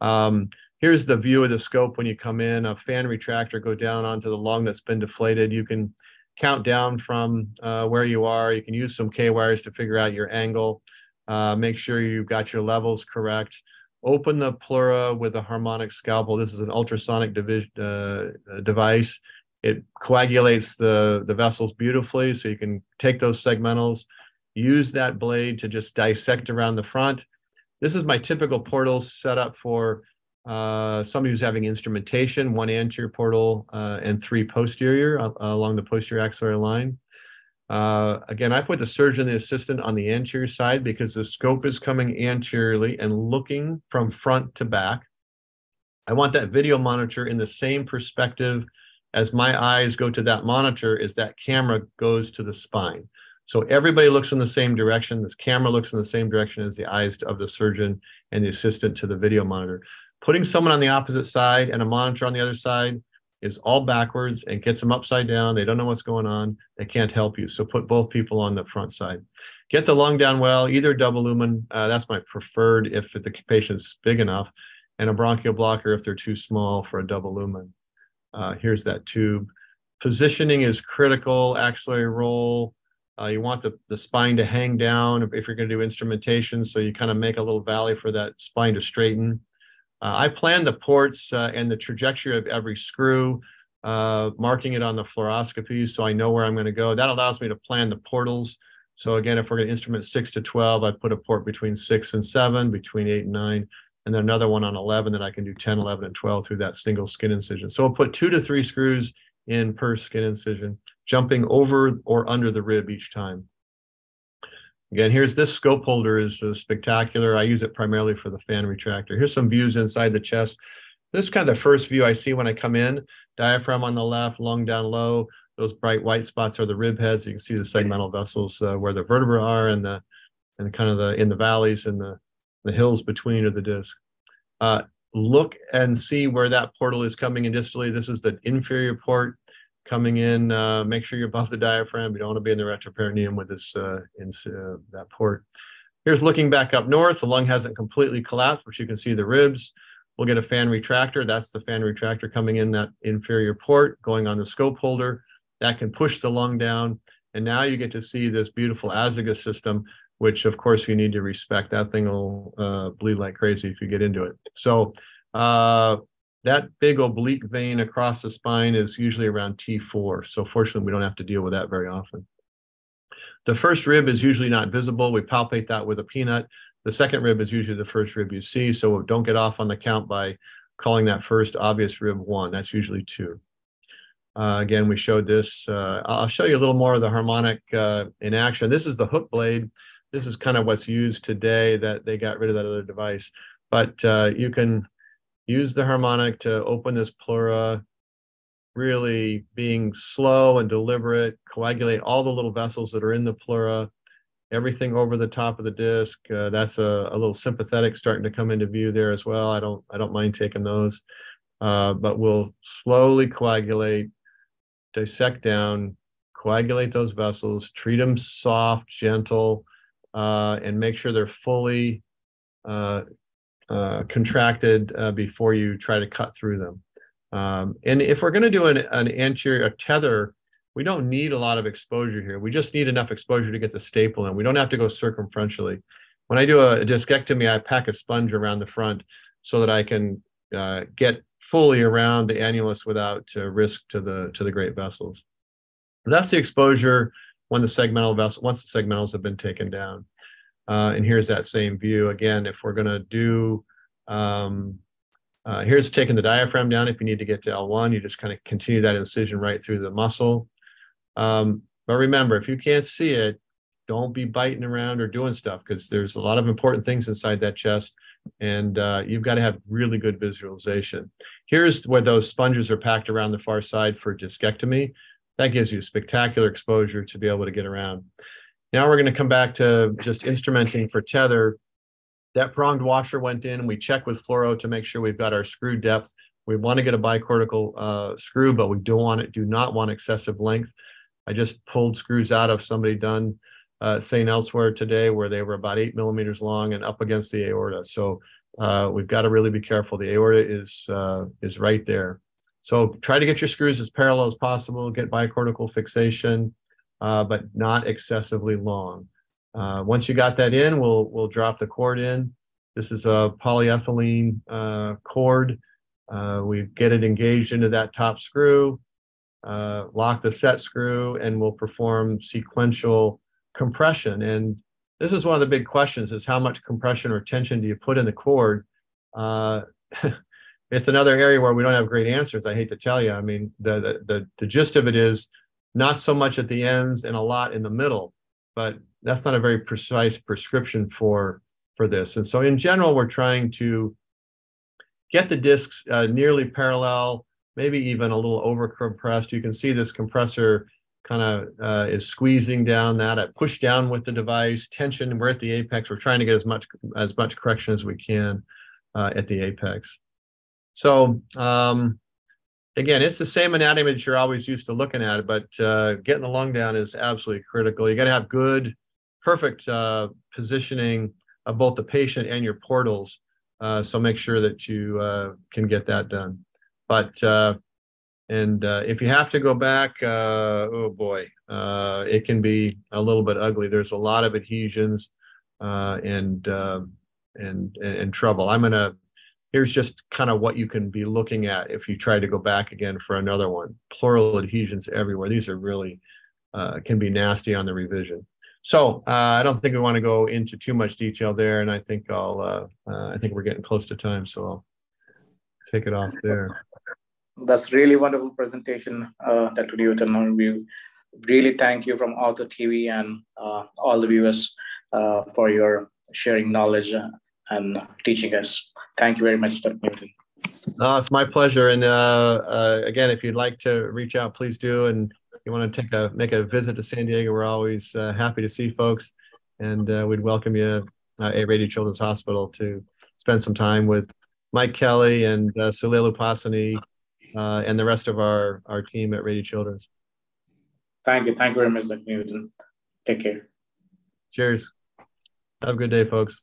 Um, here's the view of the scope when you come in, a fan retractor go down onto the lung that's been deflated. You can count down from uh, where you are. You can use some K-wires to figure out your angle. Uh, make sure you've got your levels correct. Open the pleura with a harmonic scalpel. This is an ultrasonic uh, uh, device. It coagulates the, the vessels beautifully, so you can take those segmentals, use that blade to just dissect around the front. This is my typical portal setup for uh, somebody who's having instrumentation, one anterior portal uh, and three posterior uh, along the posterior axillary line. Uh, again, I put the surgeon, the assistant on the anterior side because the scope is coming anteriorly and looking from front to back. I want that video monitor in the same perspective as my eyes go to that monitor as that camera goes to the spine. So everybody looks in the same direction. This camera looks in the same direction as the eyes of the surgeon and the assistant to the video monitor putting someone on the opposite side and a monitor on the other side is all backwards and gets them upside down. They don't know what's going on. They can't help you. So put both people on the front side. Get the lung down well, either double lumen. Uh, that's my preferred if the patient's big enough, and a bronchial blocker if they're too small for a double lumen. Uh, here's that tube. Positioning is critical. Axillary roll. Uh, you want the, the spine to hang down if, if you're going to do instrumentation. So you kind of make a little valley for that spine to straighten. Uh, I plan the ports uh, and the trajectory of every screw, uh, marking it on the fluoroscopy so I know where I'm going to go. That allows me to plan the portals. So again, if we're going to instrument 6 to 12, I put a port between 6 and 7, between 8 and 9, and then another one on 11 that I can do 10, 11, and 12 through that single skin incision. So I'll put two to three screws in per skin incision, jumping over or under the rib each time. Again, here's this scope holder is uh, spectacular. I use it primarily for the fan retractor. Here's some views inside the chest. This is kind of the first view I see when I come in. Diaphragm on the left, lung down low. Those bright white spots are the rib heads. You can see the segmental vessels uh, where the vertebrae are and the and kind of the in the valleys and the the hills between or the disc. Uh, look and see where that portal is coming in distally. This is the inferior port coming in. Uh, make sure you're above the diaphragm. You don't want to be in the retroperitoneum with this uh, in uh, that port. Here's looking back up north. The lung hasn't completely collapsed, but you can see the ribs. We'll get a fan retractor. That's the fan retractor coming in that inferior port, going on the scope holder. That can push the lung down. And now you get to see this beautiful azygos system which of course you need to respect. That thing will uh, bleed like crazy if you get into it. So uh, that big oblique vein across the spine is usually around T4. So fortunately, we don't have to deal with that very often. The first rib is usually not visible. We palpate that with a peanut. The second rib is usually the first rib you see. So don't get off on the count by calling that first obvious rib one. That's usually two. Uh, again, we showed this. Uh, I'll show you a little more of the harmonic uh, in action. This is the hook blade this is kind of what's used today that they got rid of that other device. But uh, you can use the harmonic to open this pleura, really being slow and deliberate, coagulate all the little vessels that are in the pleura, everything over the top of the disc. Uh, that's a, a, little sympathetic starting to come into view there as well. I don't I don't mind taking those, uh, but we'll slowly coagulate, dissect down, coagulate those vessels, treat them soft, gentle, uh, and make sure they're fully uh, contracted uh, before you try to cut through them. Um, and if we're going to do an, an anterior tether, we don't need a lot of exposure here. We just need enough exposure to get the staple in. We don't have to go circumferentially. When I do a discectomy, I pack a sponge around the front so that I can uh, get fully around the annulus without risk to the to the great vessels. That's the exposure when the segmental vessel, once the segmentals have been taken down. Uh, and here's that same view. Again, if we're gonna do, um, uh, here's taking the diaphragm down. If you need to get to L1, you just kind of continue that incision right through the muscle. Um, but remember, if you can't see it, don't be biting around or doing stuff because there's a lot of important things inside that chest and uh, you've got to have really good visualization. Here's where those sponges are packed around the far side for discectomy that gives you spectacular exposure to be able to get around. Now we're going to come back to just instrumenting for tether. That pronged washer went in we check with fluoro to make sure we've got our screw depth. We want to get a bicortical uh, screw, but we don't want it, do not want excessive length. I just pulled screws out of somebody done uh, St. Elsewhere today where they were about eight millimeters long and up against the aorta. So uh, we've got to really be careful. The aorta is uh, is right there. So try to get your screws as parallel as possible, get bicortical fixation, uh, but not excessively long. Uh, once you got that in, we'll, we'll drop the cord in. This is a polyethylene uh, cord. Uh, we get it engaged into that top screw, uh, lock the set screw, and we'll perform sequential compression. And this is one of the big questions is how much compression or tension do you put in the cord? Uh, it's another area where we don't have great answers. I hate to tell you. I mean, the, the the the, gist of it is not so much at the ends and a lot in the middle, but that's not a very precise prescription for for this. And so, in general, we're trying to get the discs uh, nearly parallel, maybe even a little over compressed. You can see this compressor kind of uh, is squeezing down that. I push down with the device, tension. We're at the apex. We're trying to get as much as much correction as we can uh, at the apex. So um, again, it's the same anatomy that you're always used to looking at, but uh, getting the lung down is absolutely critical. You got to have good, perfect uh, positioning of both the patient and your portals. Uh, so make sure that you uh, can get that done. But uh, and uh, if you have to go back, oh boy, it can be a little bit ugly. There's a lot of adhesions and, and and trouble. I'm gonna. Here's just kind of what you can be looking at if you try to go back again for another one. Pleural adhesions everywhere. These are really uh, can be nasty on the revision. So uh, I don't think we want to go into too much detail there, and I think I'll. I think we're getting close to time, so I'll take it off there that's really wonderful presentation, uh, Dr. Newton. We really thank you from Ortho TV and uh, all the viewers uh, for your sharing knowledge and teaching us. Thank you very much, Dr. Newton. No, it's my pleasure. And uh, uh, again, if you'd like to reach out, please do. And if you want to take a make a visit to San Diego, we're always uh, happy to see folks, and we'd welcome you at Rady Children's Hospital to spend some time with Mike Kelly and uh, Salil Upasani uh, and the rest of our, our team at Rady Children's. Thank you. Thank you very much, Dr. Newton. Take care. Cheers. Have a good day, folks.